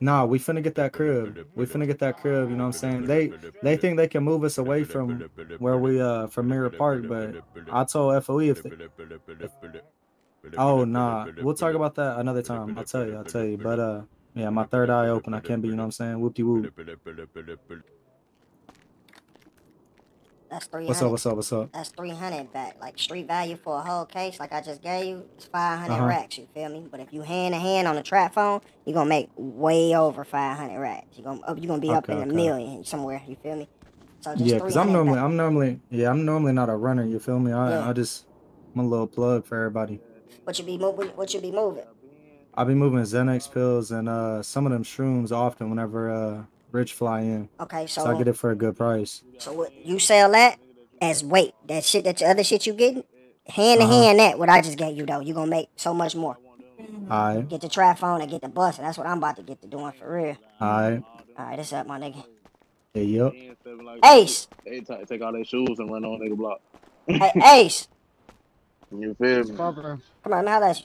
Nah, we finna get that crib. We finna get that crib. You know what I'm saying? They they think they can move us away from where we uh from Mirror Park, but I told FOE if, they, if oh nah, we'll talk about that another time. I'll tell you. I'll tell you. But uh yeah, my third eye open. I can't be. You know what I'm saying? Whoop de whoop. That's three What's up? What's up? What's up? That's three hundred back. Like street value for a whole case, like I just gave you, it's five hundred Uh-huh. racks. You feel me? But if you hand to hand on the trap phone, you're gonna make way over five hundred racks. You're gonna up, you gonna be up Okay, in the okay. million somewhere. You feel me? So just Yeah, cause I'm normally back. I'm normally yeah I'm normally not a runner. You feel me? I Yeah. I just I'm a little plug for everybody. What you be moving? What you be moving? I be moving Xanax pills and uh some of them shrooms often whenever uh Rich fly in. Okay, So I get it for a good price. so what you sell that as weight? That shit, that other shit you getting, hand to Uh-huh. hand. That what I just gave you though, you gonna make so much more. Alright, Get the trap phone and get the bus, and that's what I'm about to get to doing for real. alright. All right, this up, my nigga. Yeah, yup. Ace, They take all their shoes and run on nigga block. hey, Ace, You feel me? Come on, how that?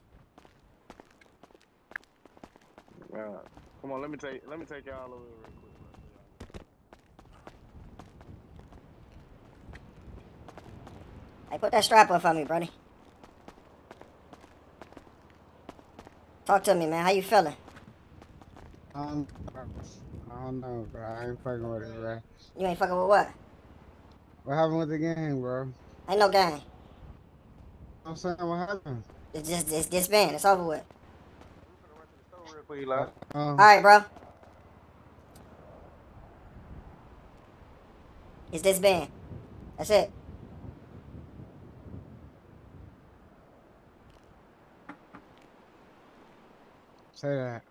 Yeah. Come on, let me take let me take y'all over real quick. Hey, put that strap up for me, buddy. Talk to me, man. How you feeling? I don't, I don't know, bro. I ain't fucking with it, bro. You ain't fucking with what? What happened with the game, bro? Ain't no game. I'm saying, what happened? It's just it's disband. It's over with. Real quick, like. Um, All right, bro. It's disband. That's it. Say that.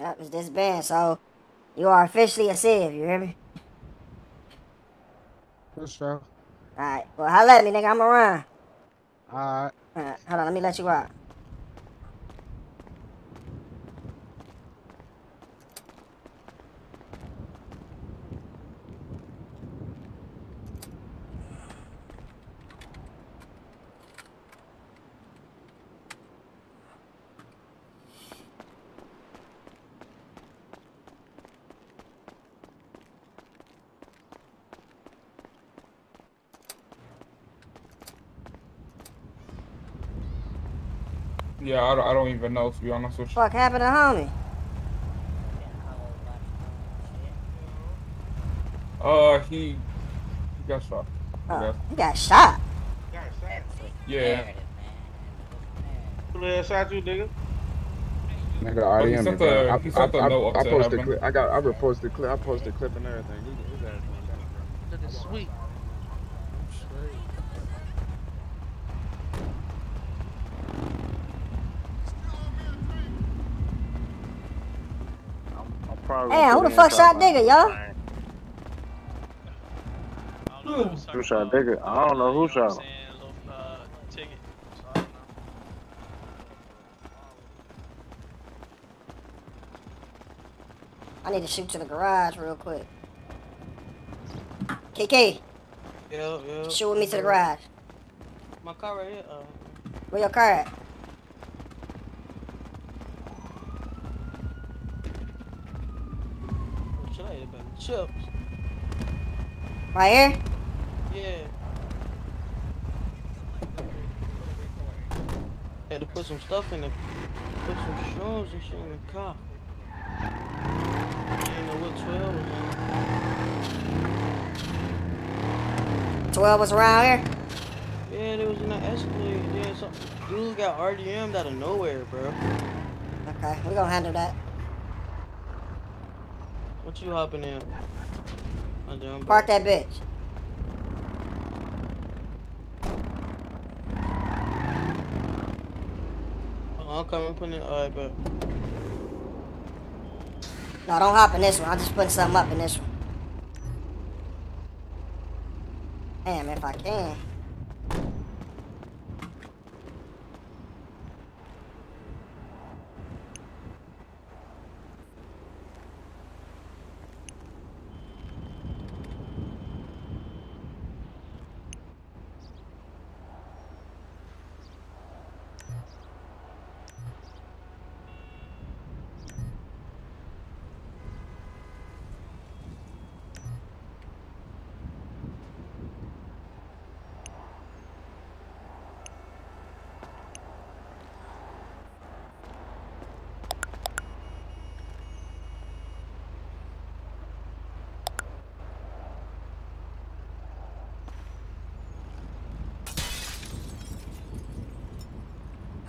Yep, it's disband. So you are officially a sieve. You hear me? For sure. All right. Well, holla at me, nigga. I'm around. Alright. All right. Hold on. Let me let you out. Yeah, I don't, I don't even know to be honest with you. Fuck happened to homie? Uh, he, he got shot. I Oh, guess. he got shot. Yeah. Who the hell shot you, nigga? Nigga, But he RDM bro. a- I, he I, sent a I, note I posted heaven. clip. I got. I reposted clip. I posted clip and everything. He, his ass went down, bro. That is sweet. I'm probably Damn, who gonna the put fuck in shot top Digger, y'all? Who shot Digger? I don't know who shot him. I need to shoot to the garage real quick. KK, Yeah, yeah. shoot with me to the garage. My car right here. Uh, Where your car at? Chips? Right here? Yeah. Had to put some stuff in the, put some shrooms and shit in the car. Didn't know what 12 was on. 12 was around here? Yeah, they was in that Escalade. Yeah, some dude got RDM'd out of nowhere, bro. Okay, we gonna handle that. What you hopping in? Park that bitch. Oh, I'm coming, putting it. Alright, but No, don't hop in this one. I'm just putting something up in this one. Damn, if I can.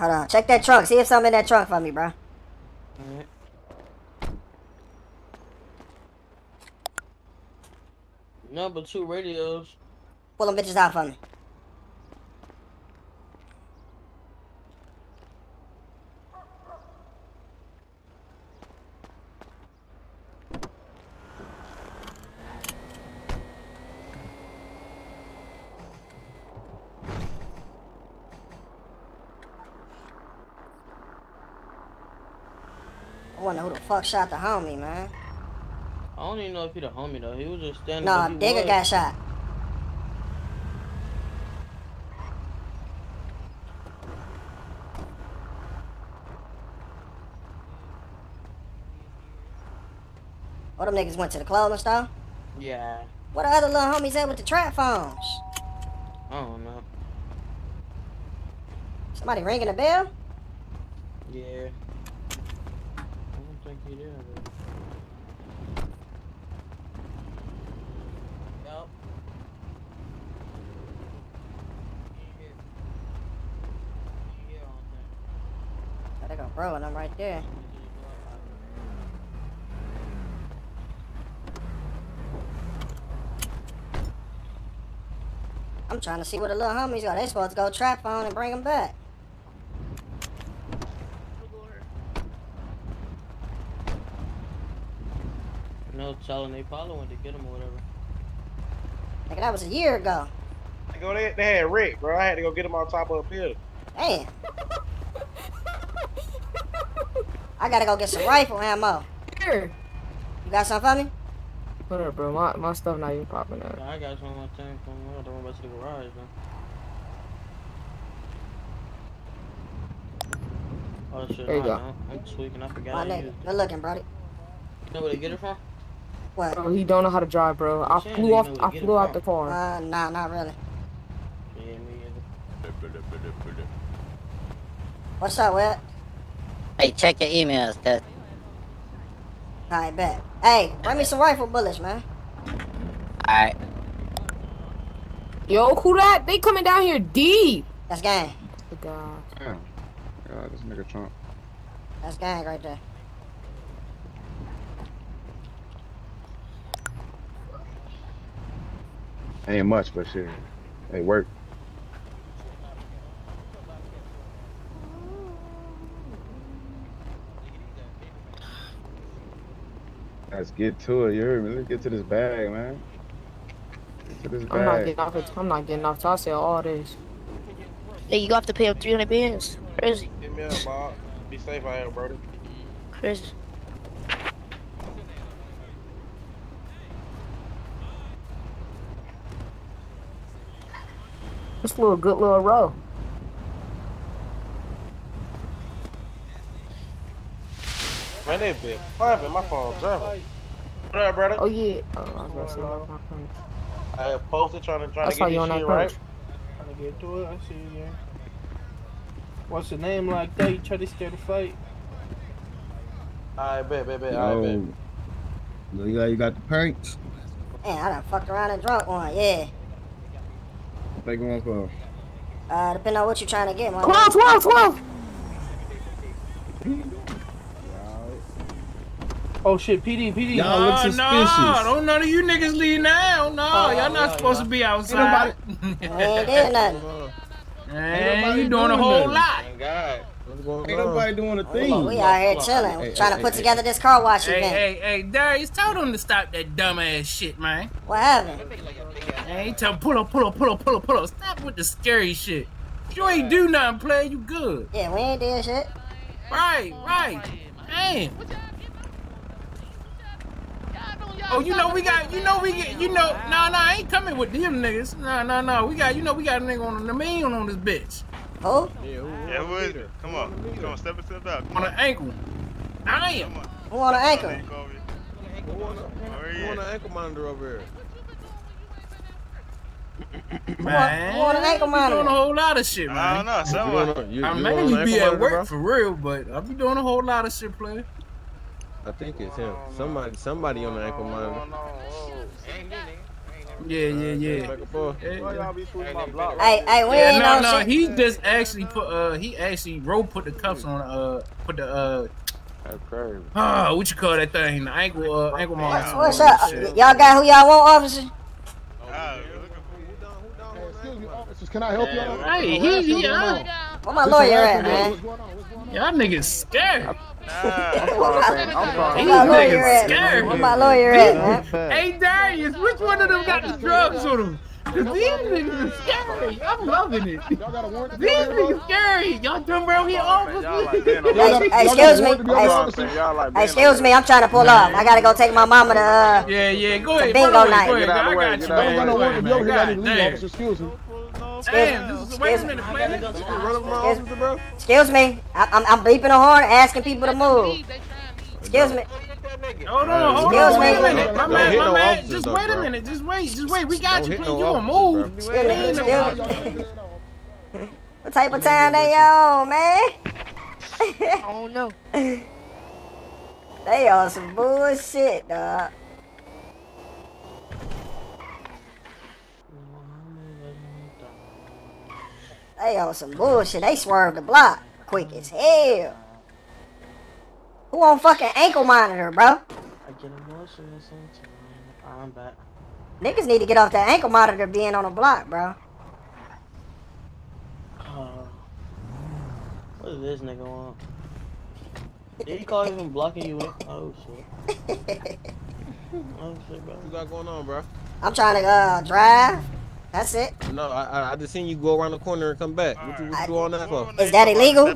Hold on. Check that trunk. See if something in that trunk for me, bro. Alright. Number two radios. Pull them bitches out for me. Fuck shot the homie, man. I don't even know if he the homie though. He was just standing. Nah, but he Digger was. got shot. What them niggas went to the clothing store? Yeah. What the other little homies at with the trap phones? I don't know. Somebody ringing a bell? Yeah. I don't think he did. Bro. Yup. Oh, they go bro and I'm right there. I'm trying to see where the little homies are. They supposed to go trap on and bring them back. No telling they probably went to get him or whatever. Nigga, that was a year ago. They go. They, they had Rick, bro. I had to go get him on top of a pillar. Damn. I gotta go get some rifle ammo. Here. You got some for me? Hold up, bro. My, my stuff not even popping up. Yeah, I got some of my tank from I don't know about to the garage man. Oh shit, There you I go. know. I'm tweaking, I forgot. My I nigga. used- Good looking, brody. You know where they get it from? What? Bro, he don't know how to drive, bro. I flew off. I flew out the car. Uh, nah, not really. Yeah, me either. What's up, Wet? Hey, check your emails, cuz. Alright, bet. Hey, bring me some rifle bullets, man. Alright. Yo, who that? They coming down here deep. That's gang. Oh, God. Damn. God, this nigga Trump. That's gang right there. Ain't much, but shit. They work. Let's get to it, you heard me? Let's get to this bag, man. Get to this I'm not bag. getting off. it. I'm not getting off. till I sell all this. Hey, you have to pay up 300 bands. Crazy. Hit me up, Bob. Be safe out here, brother. Crazy. This little good little row. Man, they been pumping. My phone jumping. What up, brother? Oh yeah. Oh, I was about to say my my phone. I had posted trying to try I to saw get you this on that shit right. Trying to get to it. I see you there. What's the name like that? You try to scare the fight? I bet, bet, bet. I bet. Yo, look, you got, you got the pranks. Man, I done fucked around and drunk one, yeah. What they going for? Uh, depending on what you're trying to get, man. 12, 12, 12. Oh shit, PD, PD. Y'all look suspicious. No, don't none of you niggas leave now. No, Oh, y'all not yeah, supposed yeah. to be outside. We ain't did nothing. Man, nobody you doing a whole nothing. lot. Thank God. What's going Ain't on? nobody doing a thing. We out here chilling, Hey, trying hey, to put hey, together this car wash Hey, event. hey, hey, Darius, tell them to stop that dumbass shit, man. What happened? Hey, tell them, pull up, pull up, pull up, pull up, pull up. Stop with the scary shit. If You ain't do nothing, player. You good. Yeah, we ain't did shit. Right, right. Damn. Oh, you know we got, you know we get, you know, no, no, I ain't coming with them niggas. No, no, no, we got, you know, we got a nigga on the main on this bitch. Who? Yeah, who is it? Come on. You gonna step it, step out. On the ankle. I am. Who on the ankle? Who want an ankle monitor over here? Man, who on an ankle I be doing a whole lot of shit, man. I don't know. Someone. You, I you may on an be at work bro? for real, but I be doing a whole lot of shit, player. I think it's him. Somebody, somebody on the ankle monitor. Yeah, yeah, yeah. Back and forth. Why y'all be sweeping my block? Hey, hey, we Yeah, ain't no, no no, shit. he just actually put uh he actually wrote put the cuffs on uh put the uh That's crazy. uh what you call that thing the ankle uh ankle What's, monitor. what's up? Y'all got who y'all want, officer? Excuse me, officers, can I help you out? Hey, he, he, Where my lawyer at, man? y'all niggas scared. Where These my lawyer niggas at? scared. Where my lawyer at. Hey Darius, which one of them got the drugs on them? Cause these niggas are scary. I'm loving it. These niggas scary. Y'all done around here officers. Hey, hey, excuse me. Hey, hey, excuse me. I'm trying to pull up. I gotta go take my mama to uh. Yeah, yeah, go ahead. bingo night. I got you. Y'all gonna be over here. I need to leave, Damn. officer. Excuse me. Damn, this is, wait a minute, play Excuse, excuse me. I, I'm I'm beeping the horn, asking people to move. Excuse me. Hold on, hold Excuse on, me. wait a minute. My man, my man, just wait a minute. Just wait, just wait. We got you, hit please. You gonna move. bro. We Excuse me. What type of time they on, man? I don't know. They on some bullshit, dog. They on some bullshit. They swerved the block quick as hell. Who on fucking ankle monitor, bro? I get emotional sometimes. I'm back. Niggas need to get off that ankle monitor being on the block, bro. Uh, what is this nigga want? Did he call even blocking you in? Oh shit. oh shit, bro. What you got going on, bro? I'm trying to uh drive. That's it. No, I, I, I just seen you go around the corner and come back. What you, what you on that for? Is that illegal?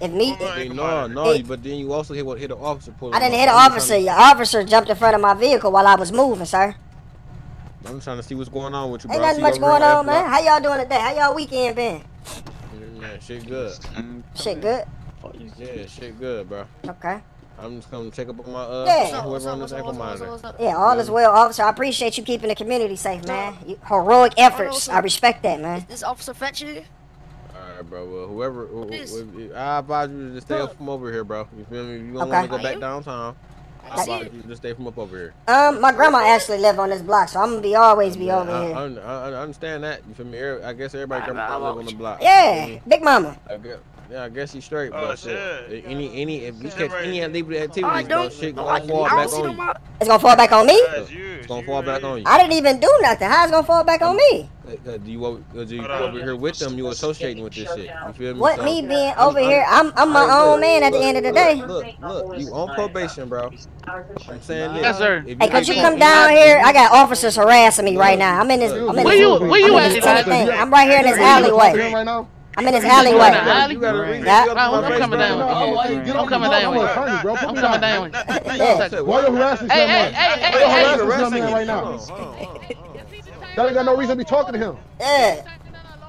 If me, Hey, no, no, but then you also hit what hit an officer. pull I didn't hit an officer. trying Your officer jumped in front of my vehicle while I was moving, sir. I'm trying to see what's going on with you, bro. Ain't nothing much going on, man. How y'all doing today? How y'all weekend been? Yeah, Man, shit good. Shit good. Yeah, shit good, bro. Okay. I'm just coming to check up on my uh Yeah. whoever on this ankle monitor. Yeah, all is well, officer. I appreciate you keeping the community safe, man. You, heroic efforts. I respect that, man. This officer fetch you? All right, bro. Well, whoever, who- This. who- I advise you to stay up from over here, bro. You feel me? You don't Okay. want to go back downtown. I That- advise you to stay from up over here. Um, my grandma actually live on this block, so I'm gonna be always be over I, here. I, I, I understand that. You feel me? I guess everybody come live on the block. Yeah, You feel me? big mama. I guess, yeah, I guess he's straight, Oh, but shit. Any, any, if you catch any illegal activities, bro, shit gonna fall back on you. It's gonna fall back on me. It's gonna fall back on you. I didn't even do nothing. How's it gonna fall back on me? Cause you, o- cause you over here with them, you associating with this shit. You feel me? What So- me being over here? I'm I'm my own man at the end of the day. Look, look, you on probation, bro. I'm saying this. Yes, sir. Hey, could you come down here? I got officers harassing me right now. I'm in this. I'm in Where this. you- where you I'm in at, this thing. I'm right here in this alleyway. Right now? I'm in this You in the alleyway. alley? You gotta read Yeah. it. Right, I'm coming down with you. I'm coming down with I'm an attorney, bro. you. Put I'm coming down. down with you. Yeah. Why you harassing this Hey, young hey, man? hey, Why hey, you hey. harassing this young man right now? That ain't got no reason to be talking to him. Yeah.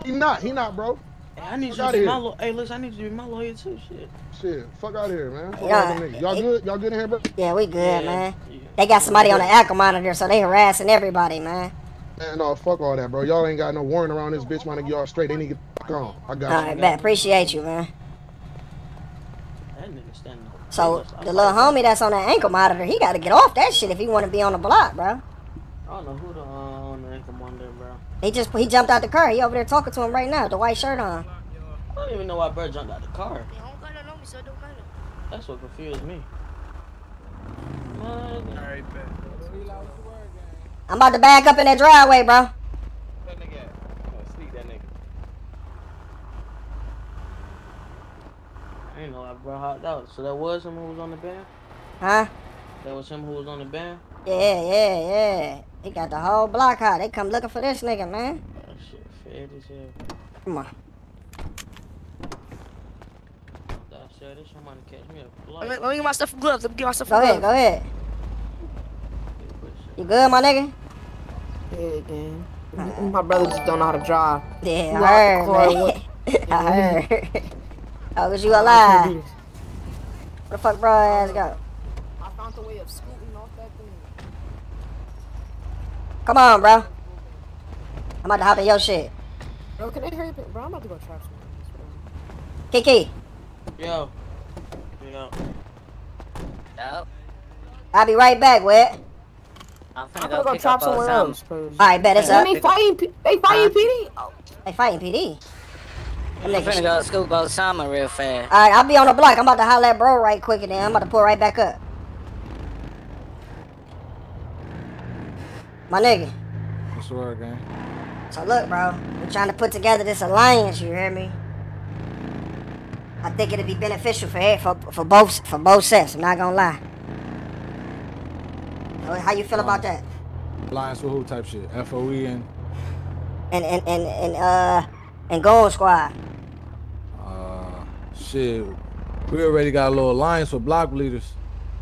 He not. He not, bro. Hey, I need you Fuck to outta be here. my lawyer. Hey, listen, I need you to be my lawyer too. Shit. Shit, fuck out of here, man. Fuck Yeah. all them niggas. Y'all good? Y'all good in here, bro? Yeah, we good, man. They got somebody on the ankle monitor, so they harassing everybody, man. Man, no, fuck all that, bro. Y'all ain't got no warrant around this bitch, man. Y'all straight. They need to get the fuck on. I got All you. right, bet. Appreciate you, man. That nigga standing. So the little homie that's on that ankle monitor, he got to get off that shit if he want to be on the block, bro. I don't know who the uh, on the ankle monitor, bro. He just he jumped out the car. He over there talking to him right now, the white shirt on. I don't even know why bro jumped out the car. They don't got nothing on me, so it don't matter. That's what confused me. Alright, I'm about to back up in that driveway, bro. That nigga at? Oh, Sleep that nigga. I ain't know why bro hopped out. So that was him who was on the band? Huh? That was him who was on the band? Yeah, yeah, yeah. He got the whole block hot. They come looking for this nigga, man. That shit fed as hell. Come on. I said this somebody catch me a Let me, flight. let me get my stuff from gloves. Let me get my stuff Go from ahead, gloves. go ahead. You good, my nigga? Yeah, gang. My brother just don't know how to drive. Yeah, You I heard, car man. I heard. oh, was you alive? can't Where the fuck bro ass go? I found the way of scooting off that thing. Come on, bro. I'm about to hop in your shit. Bro, can they hurry up? Bro, I'm about to go trap some. Kiki, Yo. Yo. No. I'll be right back, Wet. I'm I'm gonna go go pick chop up somewhere some. else. All right, bet it's up. they fighting, they fighting PD. Oh, They fighting PD. I'm niggas- finna go scoop Osama real fast. All right, I'll be on the block. I'm about to holler at bro right quick, and then I'm about to pull right back up. My nigga. What's the word, gang? So look, bro, we're trying to put together this alliance. You hear me? I think it'd be beneficial for for for both for both sets. I'm not gonna lie. How you feel about that? Alliance with who type shit? FOE and And and and and uh and Goon Squad. uh shit. We already got a little alliance with block leaders.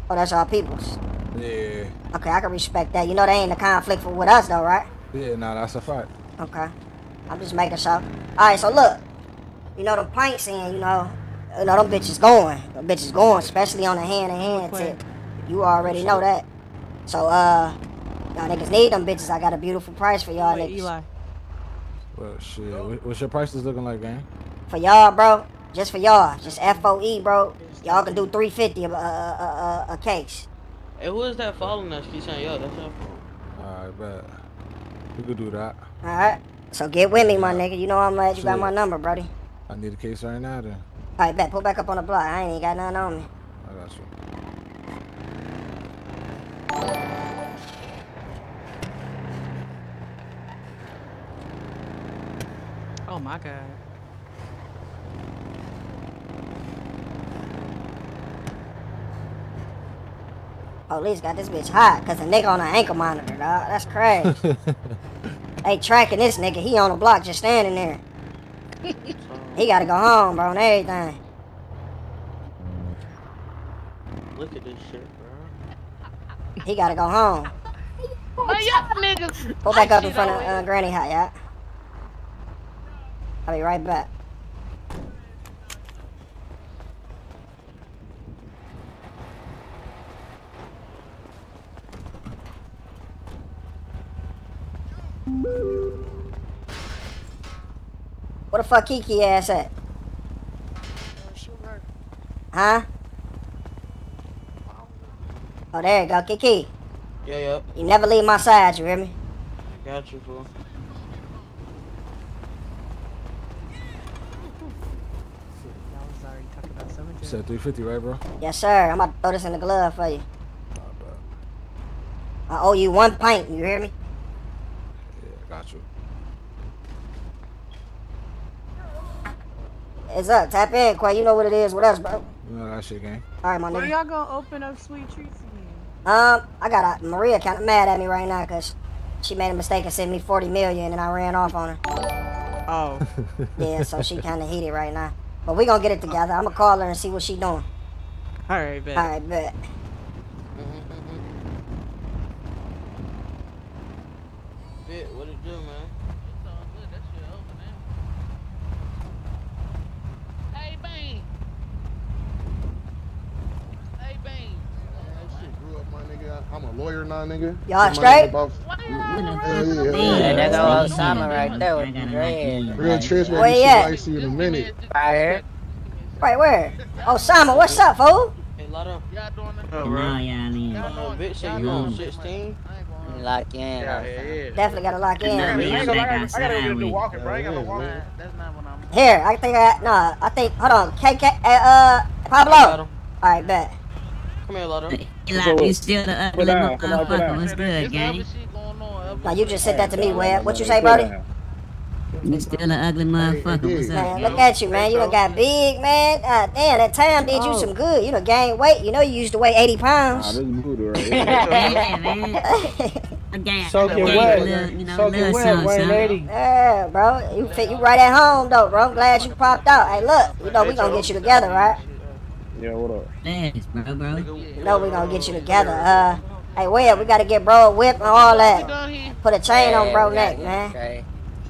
Oh, that's our peoples. Yeah. Okay, I can respect that. You know, they ain't a conflict for with us though, right? Yeah, nah, that's a fact. Okay. I'm just making sure. All right, so look, you know them pints in, you know, you know them bitches going, them bitches going, especially on the hand to hand tip. You already know that. So uh, y'all niggas need them bitches. I got a beautiful price for y'all niggas. Eli. Well, shit. What's your prices looking like, gang? For y'all, bro, just for y'all, just FOE, bro. Y'all can do 350 a, a, a, a, a case. Hey, who is that following us? Keep saying, yo, that's your phone. Alright, bet. We could do that. All right. So get with me, my nigga. You know I'm glad you got my number, brody. I need a case right now, then. All right, bet. Pull back up on the block. I ain't even got nothing on me. I got you. Oh my god. Police got this bitch hot because a nigga on an ankle monitor, dog. That's crazy. they tracking this nigga. He on the block just standing there. he gotta go home, bro, and everything. Look at this shit, bro. He gotta go home. Man, y'all niggas. Pull back up in front of uh, Granny Hut, yeah? I'll be right back. Where the fuck Kiki ass at? Huh? Oh, there you go, Kiki. Yeah, yeah. You never leave my side, you hear me? Got you, fool. You said 350, right, bro? Yes, sir. I'm about to throw this in the glove for you. I owe you one pint, you hear me? Yeah, got you. It's up. Tap in, Quay. You know what it is with us, bro. You know that shit, gang. All right, my When nigga. y'all gonna open up sweet treats again? Um, I got a, Maria kind of mad at me right now because she made a mistake and sent me 40 million and I ran off on her. Oh. Yeah, so she kind of heated right now. But we gonna get it together. I'm gonna call her and see what she doing. All right, bet. All right, bet. Fit, what it do, man? Hey, Bane. Hey, Bane. Grew up, my nigga. I'm a lawyer now, nigga. Y'all My straight? about- Hell yeah, hell Yeah, yeah. there go Osama right there with the dread. Real trish, Where You at? I see in a minute. Right here. Right where? Oh, Simon, what's up, fool? Hey, Lotto. Oh, bro. Yeah, I mean. Uh, bitch, say you on 16? Lock in. Yeah, yeah, yeah. Definitely gotta lock in. I got I gotta, I gotta get a with. walking, bro. I got no Yeah, walking. man. That's not what I'm. Here, I think I, no, I think, hold on. KK, uh, uh Pablo. All right, bet. Come here, Lotto. Eli, you still the ugly down, come on, put motherfucker. What's good, gang? other shit going on. Now, you just said that to me, Web. What you say, Brody? You still an ugly motherfucker. What's up, Man, look at you, man. You done got big, man. Uh, damn, that time did you some good. You done gained weight. You know you used to weigh 80 Nah, pounds. this is voodoo right here. Yeah, man. Again, Soak it again, wet. little, you know, Soak it wet, Wayne something. 80. yeah, bro. You fit you right at home, though, bro. I'm glad you popped out. Hey, look. You know we gonna get you together, right? Yeah, what up? Thanks, bro, bro. You know we gonna get you together. Uh, hey, Web, we gotta get bro a whip and all that. Put a chain on bro neck, man. Okay.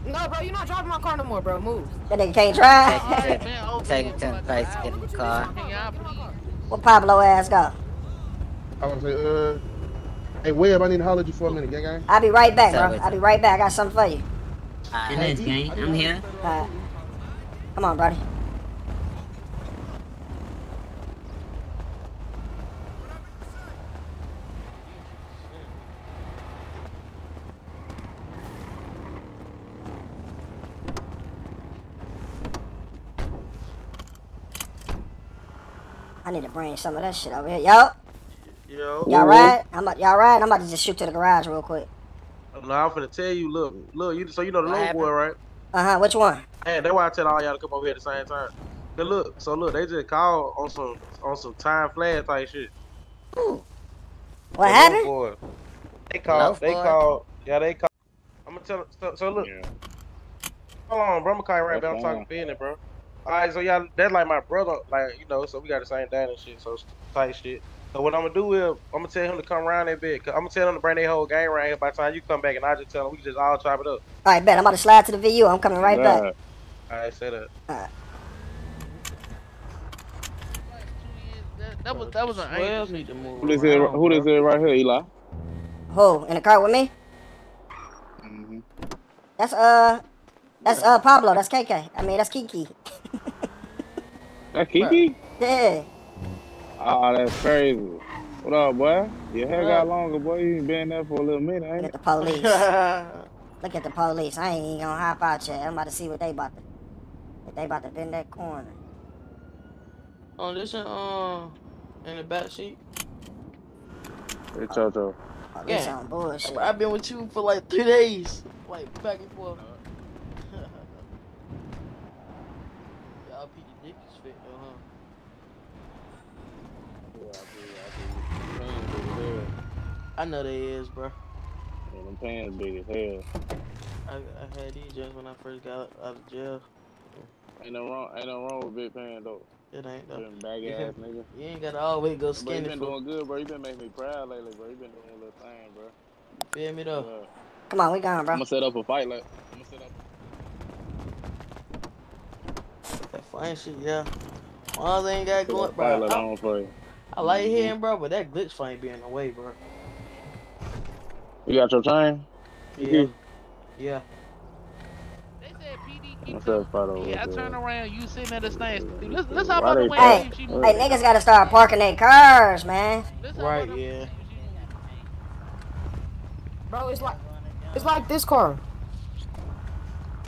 No, bro, you're not driving my car no more, bro. Move. That nigga can't drive. Take it to, take it to get in the car. Where Pablo ass go? I was say, uh, hey, Web, I need to holler at you for a minute, gang, gang. I'll be right back, bro. I'll be right back. I got something for you. Hey, let's, gang. I'm here. All right. Come on, buddy. I need to bring some of that shit over here. Yo, Yo. y'all right? I'm about, y'all right? I'm about to just shoot to the garage real quick. No, I'm finna tell you, look, look, you so you know the What little boy, right? Uh huh. Which one? Hey, that's why I tell all y'all to come over here at the same time. But look, so look, they just called on some on some time flash type shit. What The happened? boy. They called. Love They boy? called. Yeah, they called. I'm gonna tell. So, so look. Hold on, bro. I'm gonna call you right back. I'm talking business, bro. All right, so y'all, that's like my brother, like you know, so we got the same dad and shit, so tight shit. So what I'm gonna do is I'm gonna tell him to come around that bit. i I'm gonna tell him to bring their whole gang around here. By the time you come back, and I just tell him we can just all chop it up. All right, bet. I'm about to slide to the VU. I'm coming right back. All right, say that. All right. That, that was that was an Twelve angel. need to move Who this is? around, Who this bro. is right here, Eli? Who in the car with me? That's uh, that's uh Pablo. That's KK. I mean, that's Kiki. That Kiki? Yeah. Oh, that's crazy. What up, boy? Your hair got longer, boy. You ain't been there for a little minute, ain't it? Look at the police. Look at the police. I ain't even gonna hop out yet. I'm about to see what they about to. If they about to bend that corner. Oh, this in uh in the back seat. Hey, Chocho. Oh, this on bullshit. I've been with you for like three days, like back and forth. Y'all P the dick is fit though, huh? I know they is, bro. Yeah, them pants big as hell. I, I had these just when I first got out of jail. Ain't no wrong, ain't no wrong with big pants though. It ain't though. Them baggy You ass nigga. You ain't gotta always go But you been doing good, bro. You been making me proud lately, bro. You been doing a little thing, bro. feel me though. Come on, we gone, bro. I'm gonna set up a fight, like. I'm gonna set up. That fine shit, yeah. All they ain't got going, up fight bro. I, on for you. I like Mhm. hearing, bro, but that glitch fight be in the way, bro. You got your chain? Yeah. Mm-hmm. Yeah. Let's set a Yeah, I there. turn around, you sitting at the stand. Let's let's hop Why out the way Hey, and see if she hey, niggas gotta start parking their cars, man. Right, yeah. Bro, it's like it's like this car.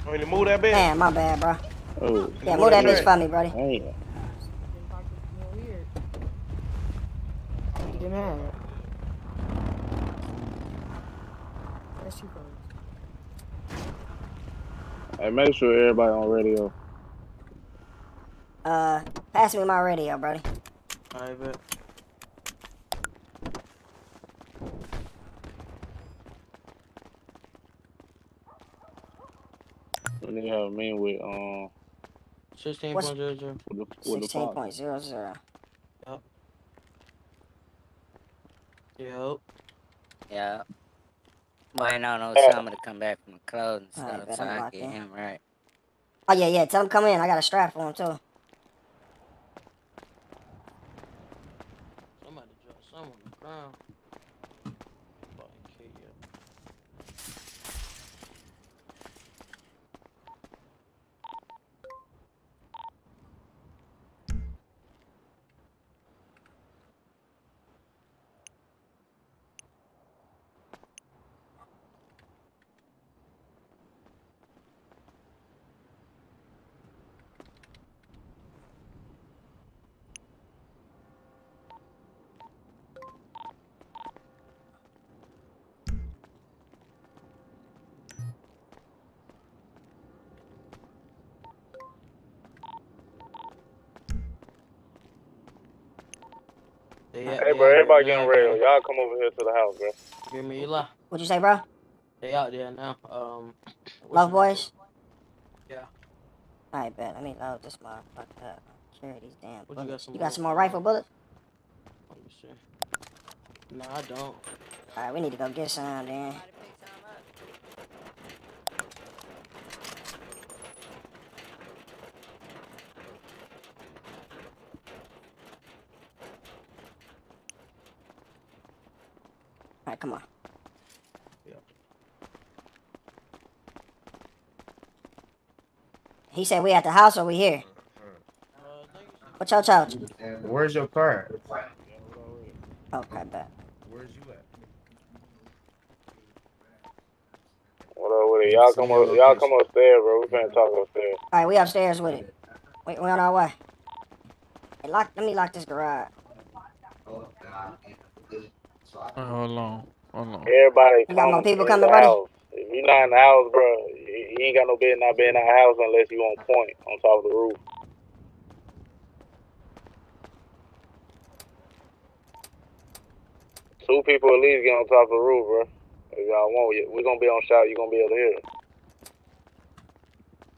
Want me to move that bitch? Damn, my bad, bro. Oh. Yeah, move that bitch for me, buddy. Damn. Get mad. That's too close. Hey, make sure everybody on radio. Uh, pass me my radio, buddy. I bet. We need to have a meeting with um Sixteen What's- point zero zero. with the with the Sixteen father. point zero zero. Yep. Yep. Yeah. Waiting on old summer to come back from the closing Alright, stuff bet so I'm I locked get in. him right. Oh yeah, yeah. Tell him come in. I got a strap for him too. Somebody dropped some on the ground. Fucking kid, yeah. They, Hey, bro, everybody getting real. Y'all come over here to the house, bro. Give me Eli. What'd you say, bro? They out there now. Um. Love the name? boys. Yeah. Alright, bet. Let me load this motherfucker up. Carry these damn What you bullets. got some You got more? some more rifle bullets? Let me see. No, I don't. Alright, we need to go get some then. Come on. Yeah. He said we at the house or we here? What y'all charge? Where's your car? Okay, bet. Where's you at? What up with it? Y'all come up, y'all come upstairs, bro. We finna talk upstairs. Alright, we upstairs with it. Wait, we on our way. Hey, lock. Let me lock this garage. Hold on. Hold on. Everybody You got more people in coming, the buddy? house. If you're not in the house, bro, you you ain't got no bed not being in the house unless you on point on top of the roof. Two people at least get on top of the roof, bro. If y'all want, you- we gonna be on shot. You're gonna be able to hear it.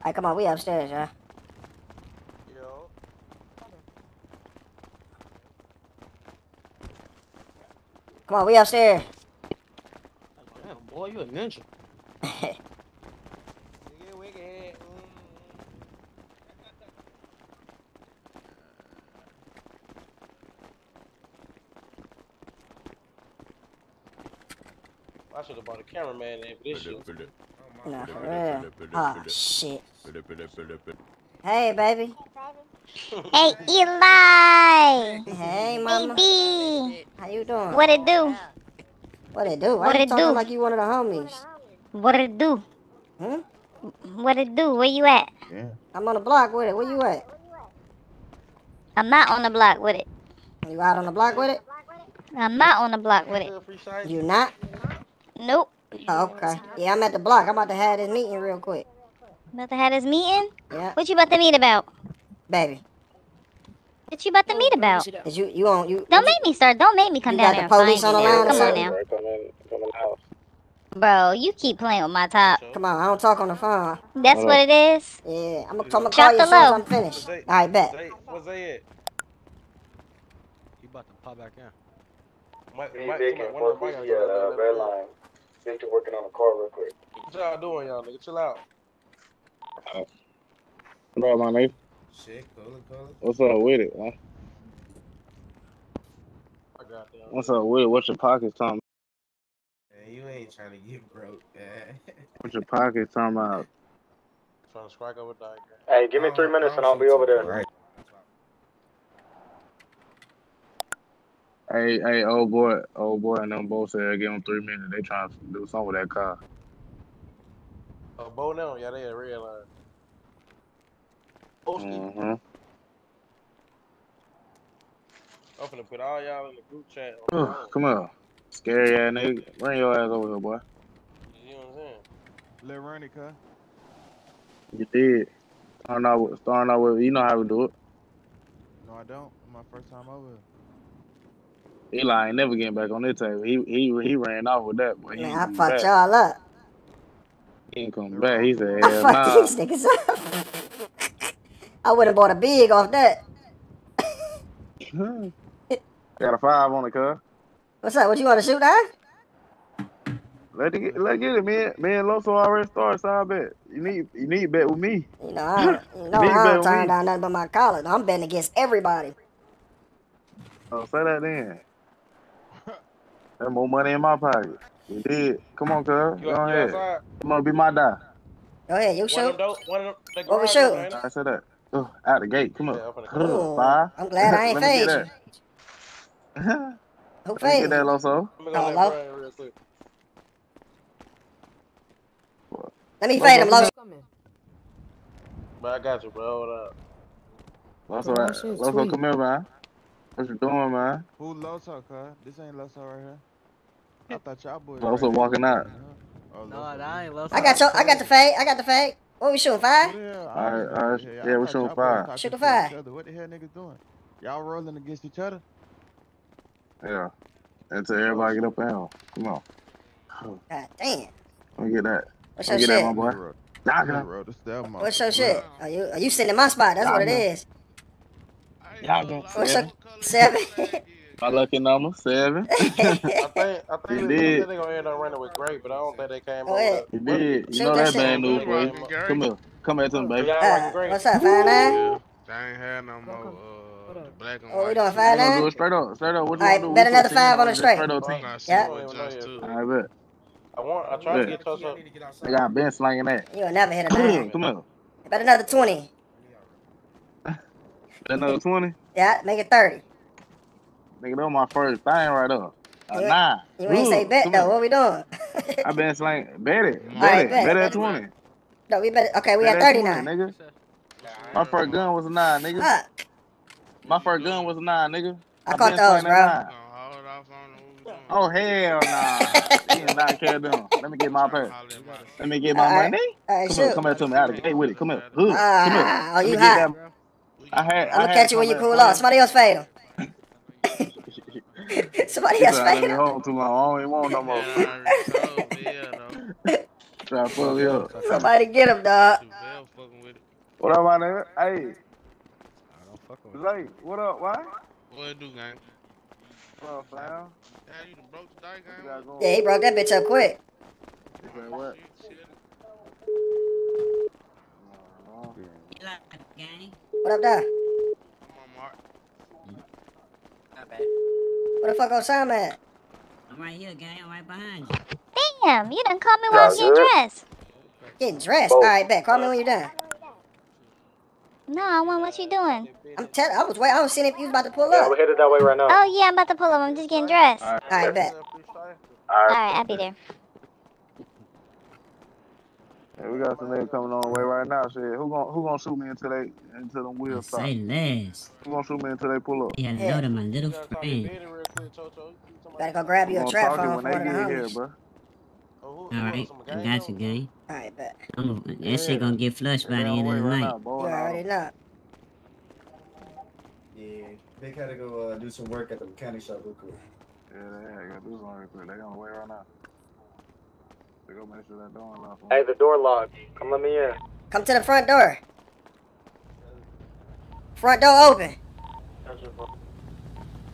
Hey, come on, we upstairs, y'all. Come on, we upstairs. Damn, boy, you a ninja. I should have bought a cameraman in for this ah, shit. Nah, for real. Oh, shit. Hey, baby. Hey, Eli. Hey, mama. Baby. How you doing? What it do? What it do? Why What you it talking do? like you one of the homies? What it do? Hmm? What it do? Where you at? I'm on the block with it. Where you at? I'm not on the block with it. You out on the block with it? I'm not on the block with it. You not? Nope. Oh, okay. Yeah, I'm at the block. I'm about to have this meeting real quick. About to have this meeting? Yeah. What you about to meet about? Baby. What you about to meet about? Is you you on you? Don't make me start. Don't make me come You down got there the police on the now. line Come on something? now. Right, come in, come in the house. Bro, you keep playing with my top. Come on, I don't talk on the phone. That's what it is? Yeah, I'm gonna, I'm gonna call you the as soon as. I'm finished. All right, bet. Zay, what's Zay at? He about to pop back in. Mike, Me, Mike, Vic, and one of Fort them Busy Mike at gotta go uh, there. Redline. Victor working on the car real quick. What y'all doing, y'all nigga? Chill out. What up, my nigga? Shit, cool, cool. What's up with it, man? I got them. What's up with it? What's your pockets talking? Man, you ain't trying to get broke, man. What's your pockets talking about? Trying to strike over diagram. Hey, give me three minutes and I'll be over there. Right. Hey, hey, old boy, old boy, and them both said give them three minutes. They trying to do something with that car. Oh, Bo now, yeah, they at red line. Oski, Mm-hmm. I'm finna put all y'all in the group chat. on. Come on, scary ass nigga. Bring your ass over here, boy. You know what I'm saying? Lil Ronnie, cuz. You did. Starting out with, starting out with, you know how we do it. No, I don't. My first time over here. Eli ain't never getting back on this table. He he he ran off with that, but he ain't I coming fucked y'all up. He ain't back. He said, I hell fucked nah. these niggas up. I would have bought a big off that. Got a five on it, cuz. What's up? What you want to shoot that? Let it get, let it get it, man. Me and Loso already started side bet. You need you need bet with me. You know, I don't, you know, Big I don't with turn me. down nothing but my college. I'm betting against everybody. Oh, say that then. There's more money in my pocket. You did. Come on, cuz. Go you ahead. outside? Come on, be my die. Go ahead, you shoot. them, dope, one of them, the What we garage shooting? door, ain't it? I said that. Ugh, out the gate. Come on. Yeah, I'm finna come Ooh, Five. I'm glad I ain't Let me get phased you. Who Let phased get that, you? Loso. Let Oh, go let low? Brian real quick. Let me fade him, low. But I got you, bro. Hold up. Loso, That right. shit's Loso, come here, man. What you doing, man? Who Loso, cuz? This ain't Loso right here. I thought y'all boys. Loso right here. walking out. Oh, No, that ain't Loso. I got your, I got the fade. I got the fade. What we shooting? Five? Who the hell? All right, all right. Yeah, Yeah, we're thought shooting y'all five. Shoot the five. What the hell niggas doing? Y'all rolling against each other? Yeah. Until everybody get up and out. Come on. God damn. Let me get that. What's your me get that, shit? my boy. Knock Nigga him. wrote a step What's your shit? Are you, are you sitting in my spot? That's what it is. Y'all got What's your seven? My lucky number, seven. I think, I think, You they, I think did. they're gonna end up running with Great, but I don't think they came Go over ahead. You there. did. You Shoot know that that shit. bad news for you. Rocking Gary. Come here. Come here to me, baby. Uh, what's up, five nine? Yeah. I ain't had no more uh the black and What we doing, five You gonna do nine? it straight up. Straight up. What you All right, do? bet another five on or the straight. straight up I'm 10? not Yeah. sure just too. uh, I bet. I want. I tried to Bet. get touch up. They got Ben slanging that. You'll never hit a nine. Come here. Bet another 20. Another 20. Yeah, make it 30. Nigga, that was my first thing right up. A You, nine. you ain't say Ugh, bet though. What we doing? I been slang. Bet it. All Bet right, it. bet. Bet at bet 20. no, we bet. Okay, we Bet at at 30 20, nigga. My first gun was a nine, nigga. Fuck. My first gun was a nine, nigga. I I caught those, bro. Oh hell nah. you did not carry them. Let me get my purse. Let me get my Alright. money. Alright, come here, come here to me. Out of the gate with it. Come here. Hood. Come here. Ah, oh, you get hot. that- I had. I'm gonna catch you when you some cool off. Somebody else fade him. Somebody else said, I let fade me him. hold too long. I don't even want no more. Try to pull me up. Somebody get him, dog. What up, my nigga? Hey. Zay, what up? Why? What it do, gang? What up, fam? Damn, you done broke the dice, gang? Yeah, he broke that bitch up quick. You said what? What up, dog? Where the fuck Osama at? I'm right here, gang. I'm right behind you. Damn, you done called me while I was Y'all getting dressed. Getting dressed. Oh. All right, bet. Call me when you're done. No, I want what you doing. I'm telling. I was waiting. I was seeing if you was about to pull up. we're headed that way right now. Oh yeah, I'm about to pull up. I'm just getting dressed. All right, bet. All right, I'll be there. Yeah, we got some niggas coming on the way right now. Shit, who gonna who gonna shoot me until they until them wheels stop? Say less. Who gonna shoot me until they pull up? Yeah, Yeah. hello to my little friend. Gotta go grab you a trap talk phone for they one of the get here, homies. bro. Alright, I got you, gang. All right, bet. I'm a, that shit gonna get flushed by the end of the night. You already know. Yeah, Big had to go uh, do some work at the mechanic shop real quick. Yeah, they ain't gonna do something real quick. They on the way right now. They go make sure that door unlocked. Hey, the door locked. Come let me in. Come to the front door. Front door open.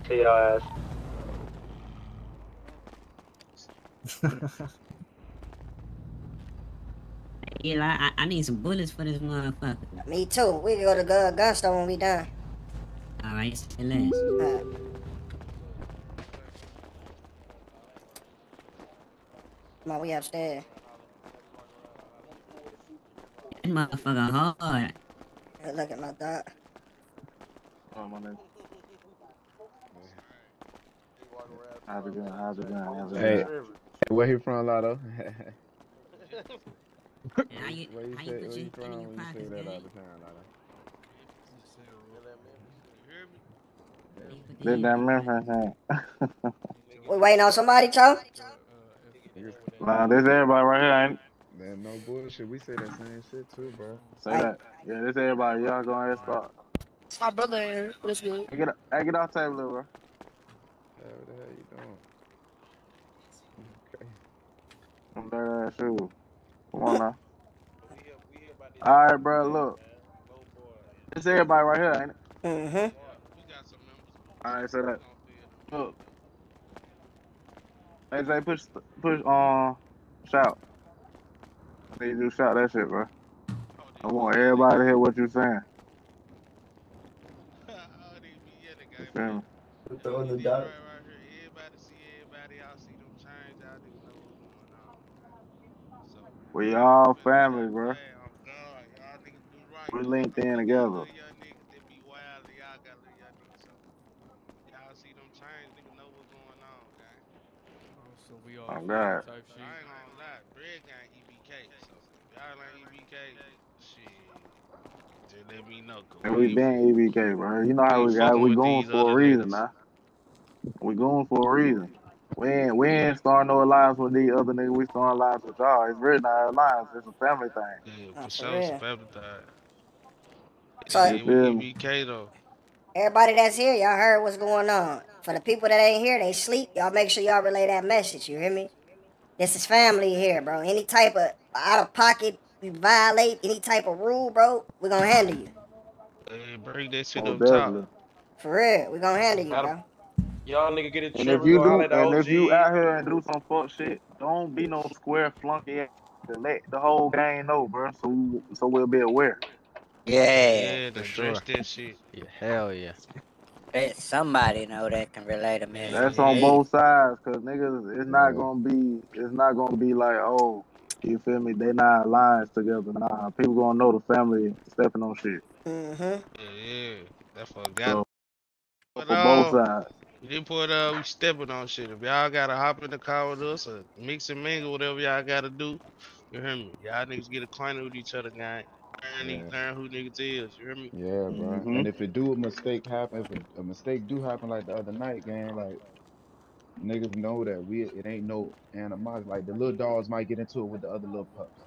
See y'all ass. Eli, I, I need some bullets for this motherfucker. Me too. We can go to gun, gun store when we done. Alright, say less. Uh, Come on, we upstairs. That motherfucker hard. Hey, Look at my dog. Oh, my nigga. How's it going? How's it going? How's it Hey, going? hey, where he from, Lotto? How you, where you how say, you put where your you from in when your you say that all gang? the time, Lotto? Did that Memphis thing. We waiting on somebody, Joe? Nah, this everybody right here, ain't it? Man, no bullshit. We say that same shit too, bro. Say that. Yeah, this everybody. Y'all go ahead and start. It's my brother here. What's good? Hey, get, hey, get off the table, little bro. Hey, what the hell you doing? Okay. I'm dirty ass shoes. Come on now. Alright, bro, look. This everybody right here, ain't it? Mm-hmm. Alright, say that. Look. Hey, Jay, push, push, uh, shout. I need you to shout that shit, bro. I want everybody to hear what you're saying. You feel me? Throwing the dot. We all family, bro. We linked in together. So we all Oh, God. type shit. I ain't gonna lie, Red gang EBK. So y'all ain't EBK, shit. Just let me know. 'cause And we been EBK, bro. You know how we got. We going for a reason, niggas. now. We going for a reason. We ain't, we ain't starting no alliance with these other niggas. We starting alliance with y'all. It's really not an alliance. It's a family thing. Yeah, for for sure, it's a family thing. So- Yeah, You feel me? we EBK though. Everybody that's here, y'all heard what's going on. For the people that ain't here, they sleep. Y'all make sure y'all relay that message. You hear me? This is family here, bro. Any type of out of pocket, you violate any type of rule, bro, we gonna handle you. Hey, bring that shit Oh, up definitely. top. For real, we gonna handle you, bro. Y'all nigga get a And if you do, holler at and if you out here and do some fuck shit, don't be no square flunky to let the whole gang know, bro. So we, so we'll be aware. Yeah, Yeah, to for sure. that shit. Yeah, hell yeah. Let somebody know that can relate a message. That's on both sides, cause niggas, it's not gonna be, it's not gonna be like, oh, you feel me? They not alliance together. Nah, people gonna know the family stepping on shit. Mm-hmm. Yeah, yeah. That's what I got. So But, for both uh, sides. This point, uh, we stepping on shit. If y'all gotta hop in the car with us or mix and mingle, whatever y'all gotta do, you hear me? Y'all niggas get acquainted with each other, gang. Learn, Yeah. learn who niggas is. You hear me? Yeah, bro. Mhm. And if it do a mistake happen, if a, a mistake do happen like the other night, gang, like niggas know that we it ain't no animosity. Like the little dogs might get into it with the other little pups.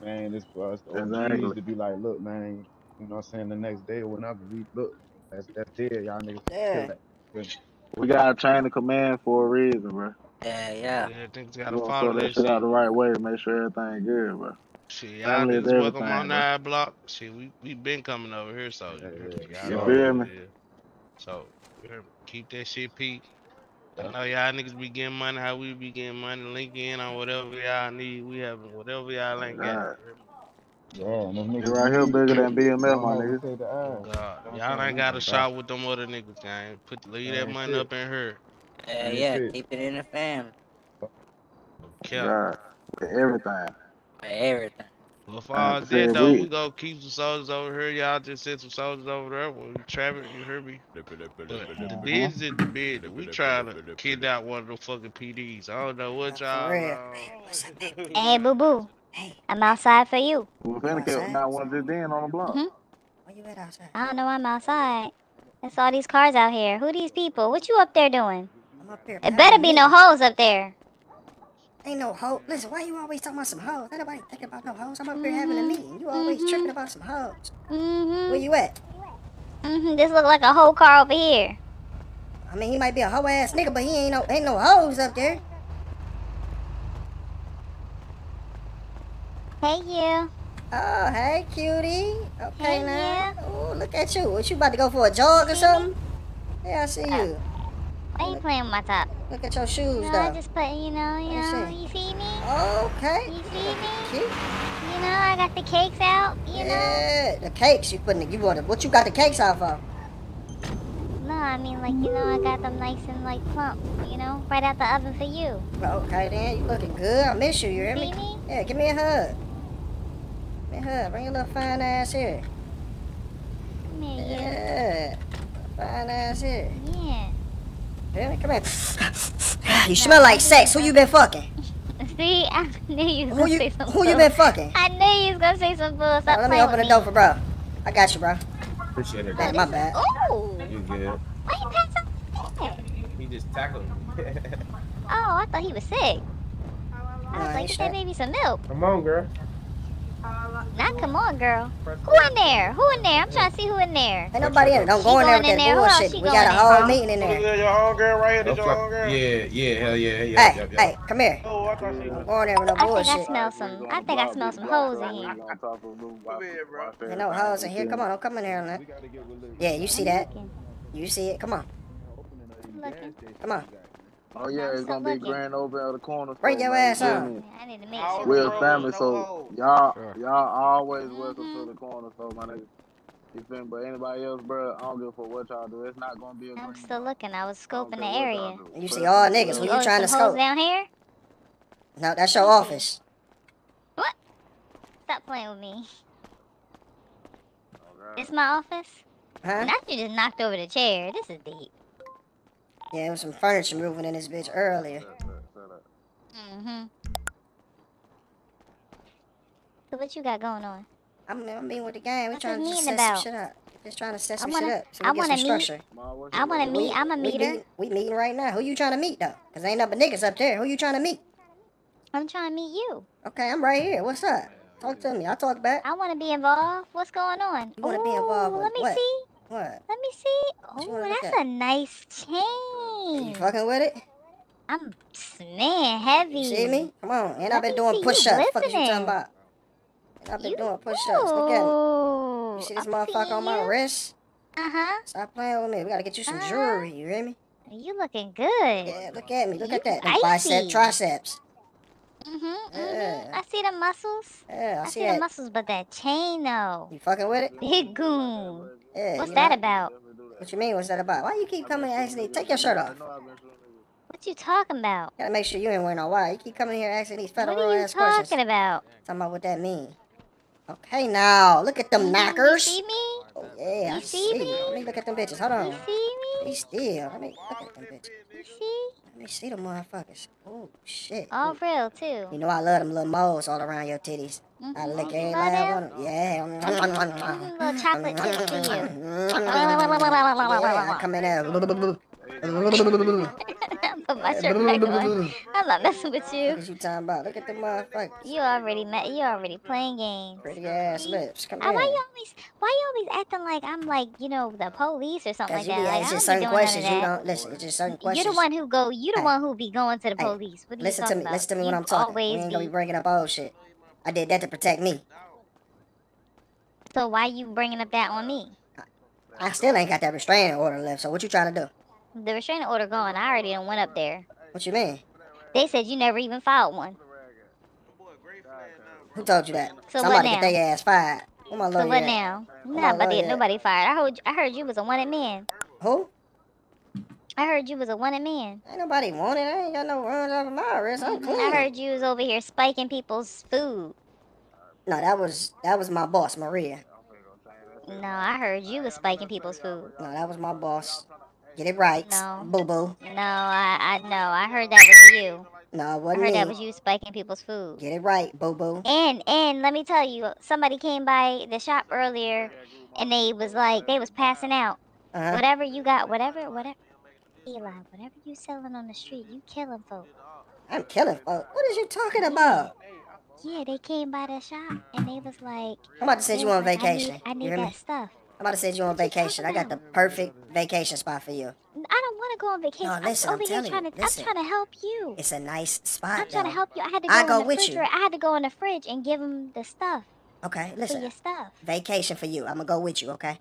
Man, it's for us the OGs Exactly. to be like, look, man, you know what I'm saying, the next day or whenever we look, that's that's dead, y'all niggas Yeah. kill that. Feel me? We got a chain of command for a reason, bro. Yeah, yeah. Yeah, niggas We gotta follow that that shit out the right way to make sure everything good, bro. Shit, y'all Family is niggas welcome everything, on bro. our block. Shit, we we been coming over here, so you, hear me? y'all You know feel me? So you hear me? keep that shit peak. I know y'all niggas be getting money, how we be getting money, link in on whatever y'all need. We having whatever y'all ain't got. God. you hear me? Yeah, and them You niggas right here bigger than BML, my have nigga. say the ass. Oh, God, y'all ain't got a shot with them other niggas, gang. Put leave that Man, money shit. up in here. Yeah, yeah. Keep it in the fam. Kill. God. With everything. For everything. Well, for Like all I that said, though, we we go keep some soldiers over here. Y'all just send some soldiers over there. When we you hear me? But the business is the business. We trying to kidnap one of them fucking PDs. I don't know what y'all Hey, boo boo. I'm outside for you. we You finna kill outside? one just in on the block. hmm Where you at outside? I don't know. I'm outside. There's all these cars out here. Who these people? What you up there doing? I'm up here. It better be no meeting. hoes up there. Ain't no hoe. Listen, why you always talking about some hoes? Ain't nobody thinking about no hoes. I'm up here having a Mhm. meeting. You always Mhm. tripping about some hoes. Where Mhm. you at? Mhm. This look like a whole car over here. I mean, he might be a hoe ass nigga, but he ain't no ain't no hoes up there. Hey, you. Oh, hey, cutie. Okay, Hey, now. Oh, look at you. What you about to go for a jog or something? Yeah, I see you. Why are you playing with my top? Look at your shoes, No, I though. just put, you know, you know, see. you see me? Okay. You see me? Cute. You know, I got the cakes out, you know? Yeah, the cakes you putting. You want what you got the cakes out for? No, I mean, like, you know, I got them nice and, like, plump, you know, right out the oven for you. Okay, then you looking good. I miss you. You hear me? Me? Yeah, give me a hug. Give me a hug. Bring your little fine ass here. Come here, Yeah, fine ass here. Yeah. Hear? Come here. You smell like sex. Who you been fucking? See, I knew you was Who gonna you say some who you been fucking? I knew you was gonna say some bull. Stop Let me open the door me. for bro. I got you, bro. Appreciate it, Hey, bro. my bad. Ooh, You good? why you pass up that? He just tackled me. Oh, I thought he was sick. I Nah, was he like, get straight. that baby some milk. Come on, girl. Not come on, girl. Who in there? Who in there? I'm trying to see who in there. Ain't nobody in there. Don't go in there with that there. Bullshit. she We got a going in? whole meeting in Who's there. that, your homegirl right here? This Don't your fuck- homegirl? Yeah, yeah, hell yeah, yeah, Hey, yep, yep. hey, come here. Oh, I thought she Don't was. go in there with no I think I smell some. I think I smell some hoes in here. Come here, bro. Ain't no hoes in here. Come on, don't come in here. Man. Yeah, you see that? You see it? Come on, Looking. come on. Oh yeah, it's gonna be grand open at the corner. Bring your ass You feel I need to make All sure. We're Bro, family, no so y'all Sure. y'all always welcome Mhm. to the corner store, my nigga. You feel me? But anybody else, bro, I don't give a fuck what y'all do. It's not gonna be a I'm green still zone. looking. I was I scoping the care what y'all area. You see all niggas. Who You you oh, trying to scope? down here? No, that's your office. What? Stop playing with me. This my office? Huh? Not you just knocked over the chair. This is deep. Yeah, there was some furniture moving in this bitch earlier. Mm-hmm. So what you got going on? I'm, I'm meeting with the gang. We What's trying to this just meeting set about? some shit up. Just trying to set some wanna- shit up so I get wanna meet- structure. I want to meet. I'm a we meter. meeting- We meeting right now. Who you trying to meet though? Cause ain't nothing but niggas up there. Who you trying to meet? I'm trying to meet you. Okay, I'm right here. What's up? Talk to me. I'll talk back. I want to be involved. What's going on? You wanna be involved with Let me what? see. What? Let me see. Oh, that's at? a nice chain. You fucking with it? I'm man heavy. You see me? Come on. And Let I've been doing see you push ups. Fuck is you talking about? And I've been You- doing push ups. Look at me. Ooh, You see this I'm motherfucker seeing on my wrist? Uh-huh. Stop playing with me. We gotta get you some Uh-huh. jewelry. You hear me? You looking good. Yeah, look at me. Look You at that. Icy. bicep, triceps. Mm-hmm, mm-hmm. I see the muscles. Yeah, I I see see the muscles, but that chain though. You fucking with it? Big goon. Yeah. What's that know? about? What you mean? What's that about? Why you keep coming and asking me? Take your shirt off. What you talking about? Gotta make sure you ain't wearing no wire. You keep coming here asking these federal questions. What are you ass questions. talking about? Talking about what that mean. Okay, now look at them knockers. You see me? Oh, yeah, I You see me? Let me look at them bitches. Hold on. You on. see me? Be still. Let me look at them bitches. You see? Let me see the motherfuckers. Oh shit. All real too. You know I love them little moles all around your titties. Mm-hmm. I lick every You love last them? one. of 'em. Yeah. Little chocolate chips for you. Yeah, come in there. Put my shirt back on. I'm not messing with you. What you talking about? Look at the motherfuckers. You already met. You already playing games. Pretty ass lips. Come Uh, why you always? Why you always acting like I'm like you know the police or something like that? Like, asking I certain don't be doing questions. You none of that. don't listen. It's just certain questions. You're the one who go. You the one who be going to the police. What are Listen you to me. about? Listen to me when I'm talking. We ain't gonna be be. bringing up old shit. I did that to protect me. So why you bringing up that on me? I still ain't got that restraining order left. So what you trying to do? The restraining order gone. I already done went up there. What you mean? They said you never even filed one. Who told you that? So what Somebody now? get their ass fired. Where my lawyer So what at? now? Where my Not about to lawyer get at? nobody fired. I heard. I heard you was a wanted man. Who? I heard you was a wanted man. Ain't nobody wanted. I ain't got no runs off of my wrist. I'm clean. I heard you was over here spiking people's food. No, that was that was my boss, Maria. No, I heard you was spiking people's food. No, that was my boss. Get it right, No. boo boo. No, I, I no, I heard that was you. No, it I wasn't heard me. that was you spiking people's food. Get it right, boo boo. And and let me tell you, somebody came by the shop earlier, and they was like they was passing out. Uh-huh. Whatever you got, whatever, whatever. Eli, whatever you selling on the street, you killing folk. I'm killing folks. What is you talking about? Yeah, they came by the shop and they was like, I'm about to send you on like, vacation. I need, I need me? that stuff. I'm about to send you on vacation. I got the perfect vacation spot for you. I don't want to go on vacation. No, listen, I'm I'm here trying to. I'm trying to help you. It's a nice spot. I'm trying to help you. I had to go I in the with you. refrigerator. I had to go in the fridge and give them the stuff. Okay, For listen. your stuff. Vacation for you. I'm gonna go with you. Okay.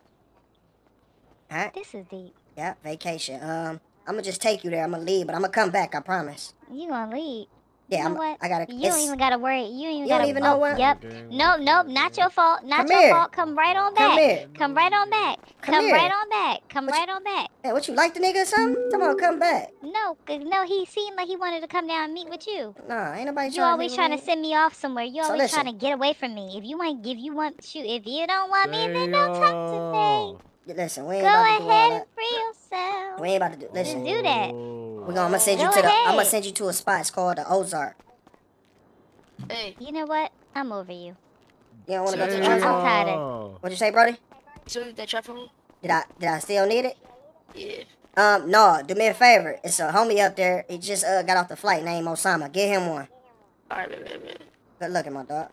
All right. This is deep. Yeah, vacation. Um, I'm gonna just take you there. I'm gonna leave, but I'm gonna come back. I promise. You gonna leave? Yeah, you know I'm. what? I gotta. You don't even gotta worry. You ain't even You gotta. don't even know oh, what- Yep. No, nope. Not your fault. Not Come your here. fault. Come right on back. Come here. Come right on back. Come Come, right on back. Come right on back. Yeah, what you like the nigga or something? Come on, come back. No, 'cause- no. He seemed like he wanted to come down and meet with you. Nah, ain't nobody You always to trying to send me off somewhere. You So always listen. trying to get away from me. If you want, if you want, shoot. If you don't want me, then don't talk to me. Listen, we ain't Go about to do all ahead and free yourself. We ain't about to do. Listen, Just do that. We're gonna. I'm gonna send you Go to the. I'm gonna send you to a spot. It's called the Ozark. Hey, You know what? I'm over you. You don't wanna go to the I'm, I'm tired of. What'd you say, Brody? so you that trap for me? Did I did I still need it? Yeah. Um, no. Do me a favor. It's a homie up there. He just uh got off the flight. Named Osama. Get him one. Alright, man, man, man. Good looking, my dog.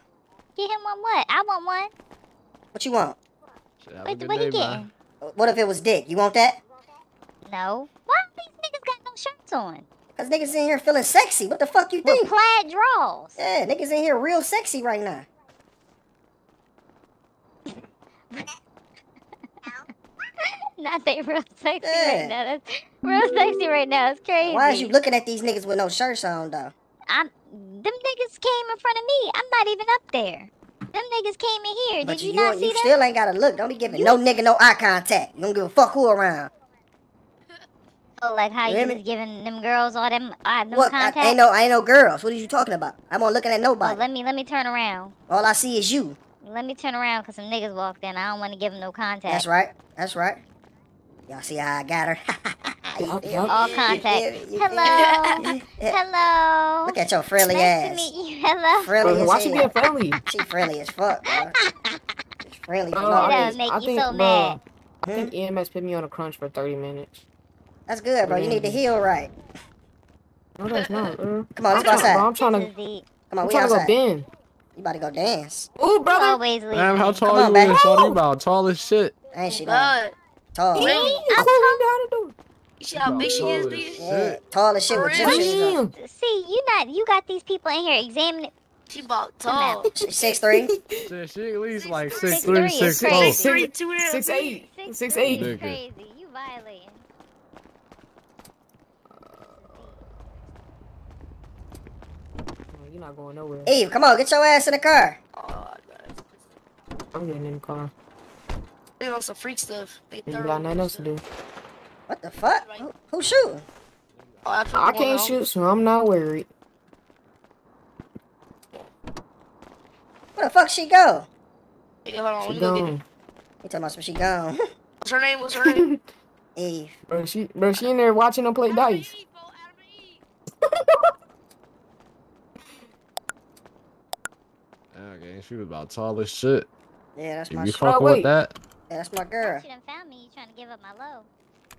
Get him one what? I want one. What you want? What, what he getting? What if it was dick? You want that? No. Why these niggas got no shirts on? Cause niggas in here feeling sexy. What the fuck you think? With plaid draws. Yeah, niggas in here real sexy right now. Not they real sexy Yeah. right now. That's real sexy right now. It's crazy. Why is you looking at these niggas with no shirts on though? I'm them niggas came in front of me. I'm not even up there. Them niggas came in here. But Did you, you, not you, see you them? still ain't gotta look. Don't be giving no nigga no eye contact. You don't give a fuck who around. Oh, like how You you, was giving them girls all them uh, no What? I, ain't no, I ain't no girls. What are you talking about? I'm not looking at Oh, nobody. let me let me turn around. All I see is you. Let me turn around because some niggas walked in. I don't want to give them no contact. That's right. That's right. Y'all see how I got her? You feel me? All contact. feel me? You Hello. Hello. Look at your friendly nice ass. to meet you. Hello. Friendly Bro, as why she being friendly? She friendly as fuck, bro. She's friendly. Bro, for I That'll make I you think, so bro, mad. I think EMS put me on a crunch for 30 minutes. That's good, bro. You need to heal right. No, that's not, bro. Come on, let's go I'm trying- outside. bro, I'm trying to, is. Come on, I'm we trying to go outside. bend. You about to go dance. Ooh, You brother. always leave. Damn, how tall Come on, you baby. is? Shorty about tall as shit. Ain't she though? God. Tall. Really? I'm tall. You see how big she is, Tall as? Yeah, tall as shit with gym shoes on. Damn. See, you not. You got these people in here examining. She about tall. She's Six three. Shit, she at least like Six six three, three, six it's four. crazy. Oh. Three, two, and Six eight. Six, Six three eight. is Nigga. crazy. You violating. You're not going nowhere. Eve, come on, get your ass in the car. Oh, I got it. I'm getting in the car. They on some freak stuff. They You got nothing else to do. What the fuck? Who, who's shooting? Oh, that's I can't on. shoot, so I'm not worried. Where the fuck she go? Yeah, hold on, let She me go get gone. You talking about some she gone? What's her name? What's her name? Eve. Bro, she, bro, she in there watching them play dice. Yeah, she was about tall as shit. Yeah, that's You my be shit. fucking with that? Yeah, that's my girl. She done found me. You trying to give up my low?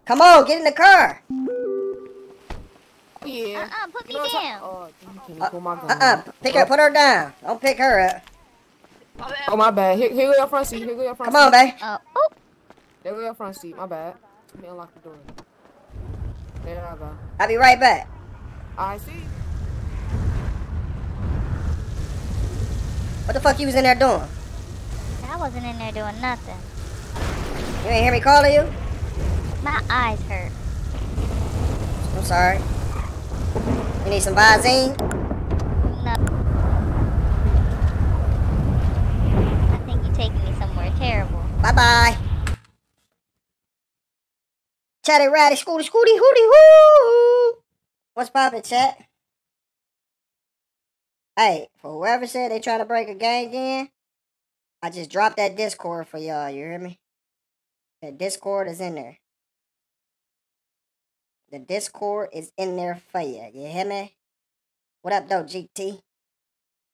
Come on, get in the car. Yeah. Uh-uh, put me No, it's not- down. Oh, can you pull my gun? Uh-uh, pick her, put her down. Don't pick her up. Oh, my bad. Here, here go your front seat. Here go your front seat. Come on, seat. babe. Uh, oh. There go your front seat. My bad. Let me unlock the door. There I go. I'll be right back. I see. What the fuck you was in there doing? I wasn't in there doing nothing. You ain't hear me calling you? My eyes hurt. I'm sorry. You need some Visine? No. I think you're taking me somewhere terrible. Bye bye. Chatty ratty scooty scooty hooty hoo. What's poppin', chat? Hey, for whoever said they trying to break a gang in, I just dropped that Discord for y'all. You hear me? The Discord is in there. The Discord is in there for you. You hear me? What up, though, GT?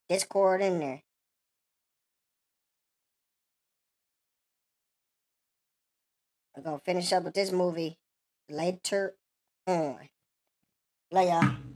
Discord in there. We're gonna finish up with this movie later on. Love.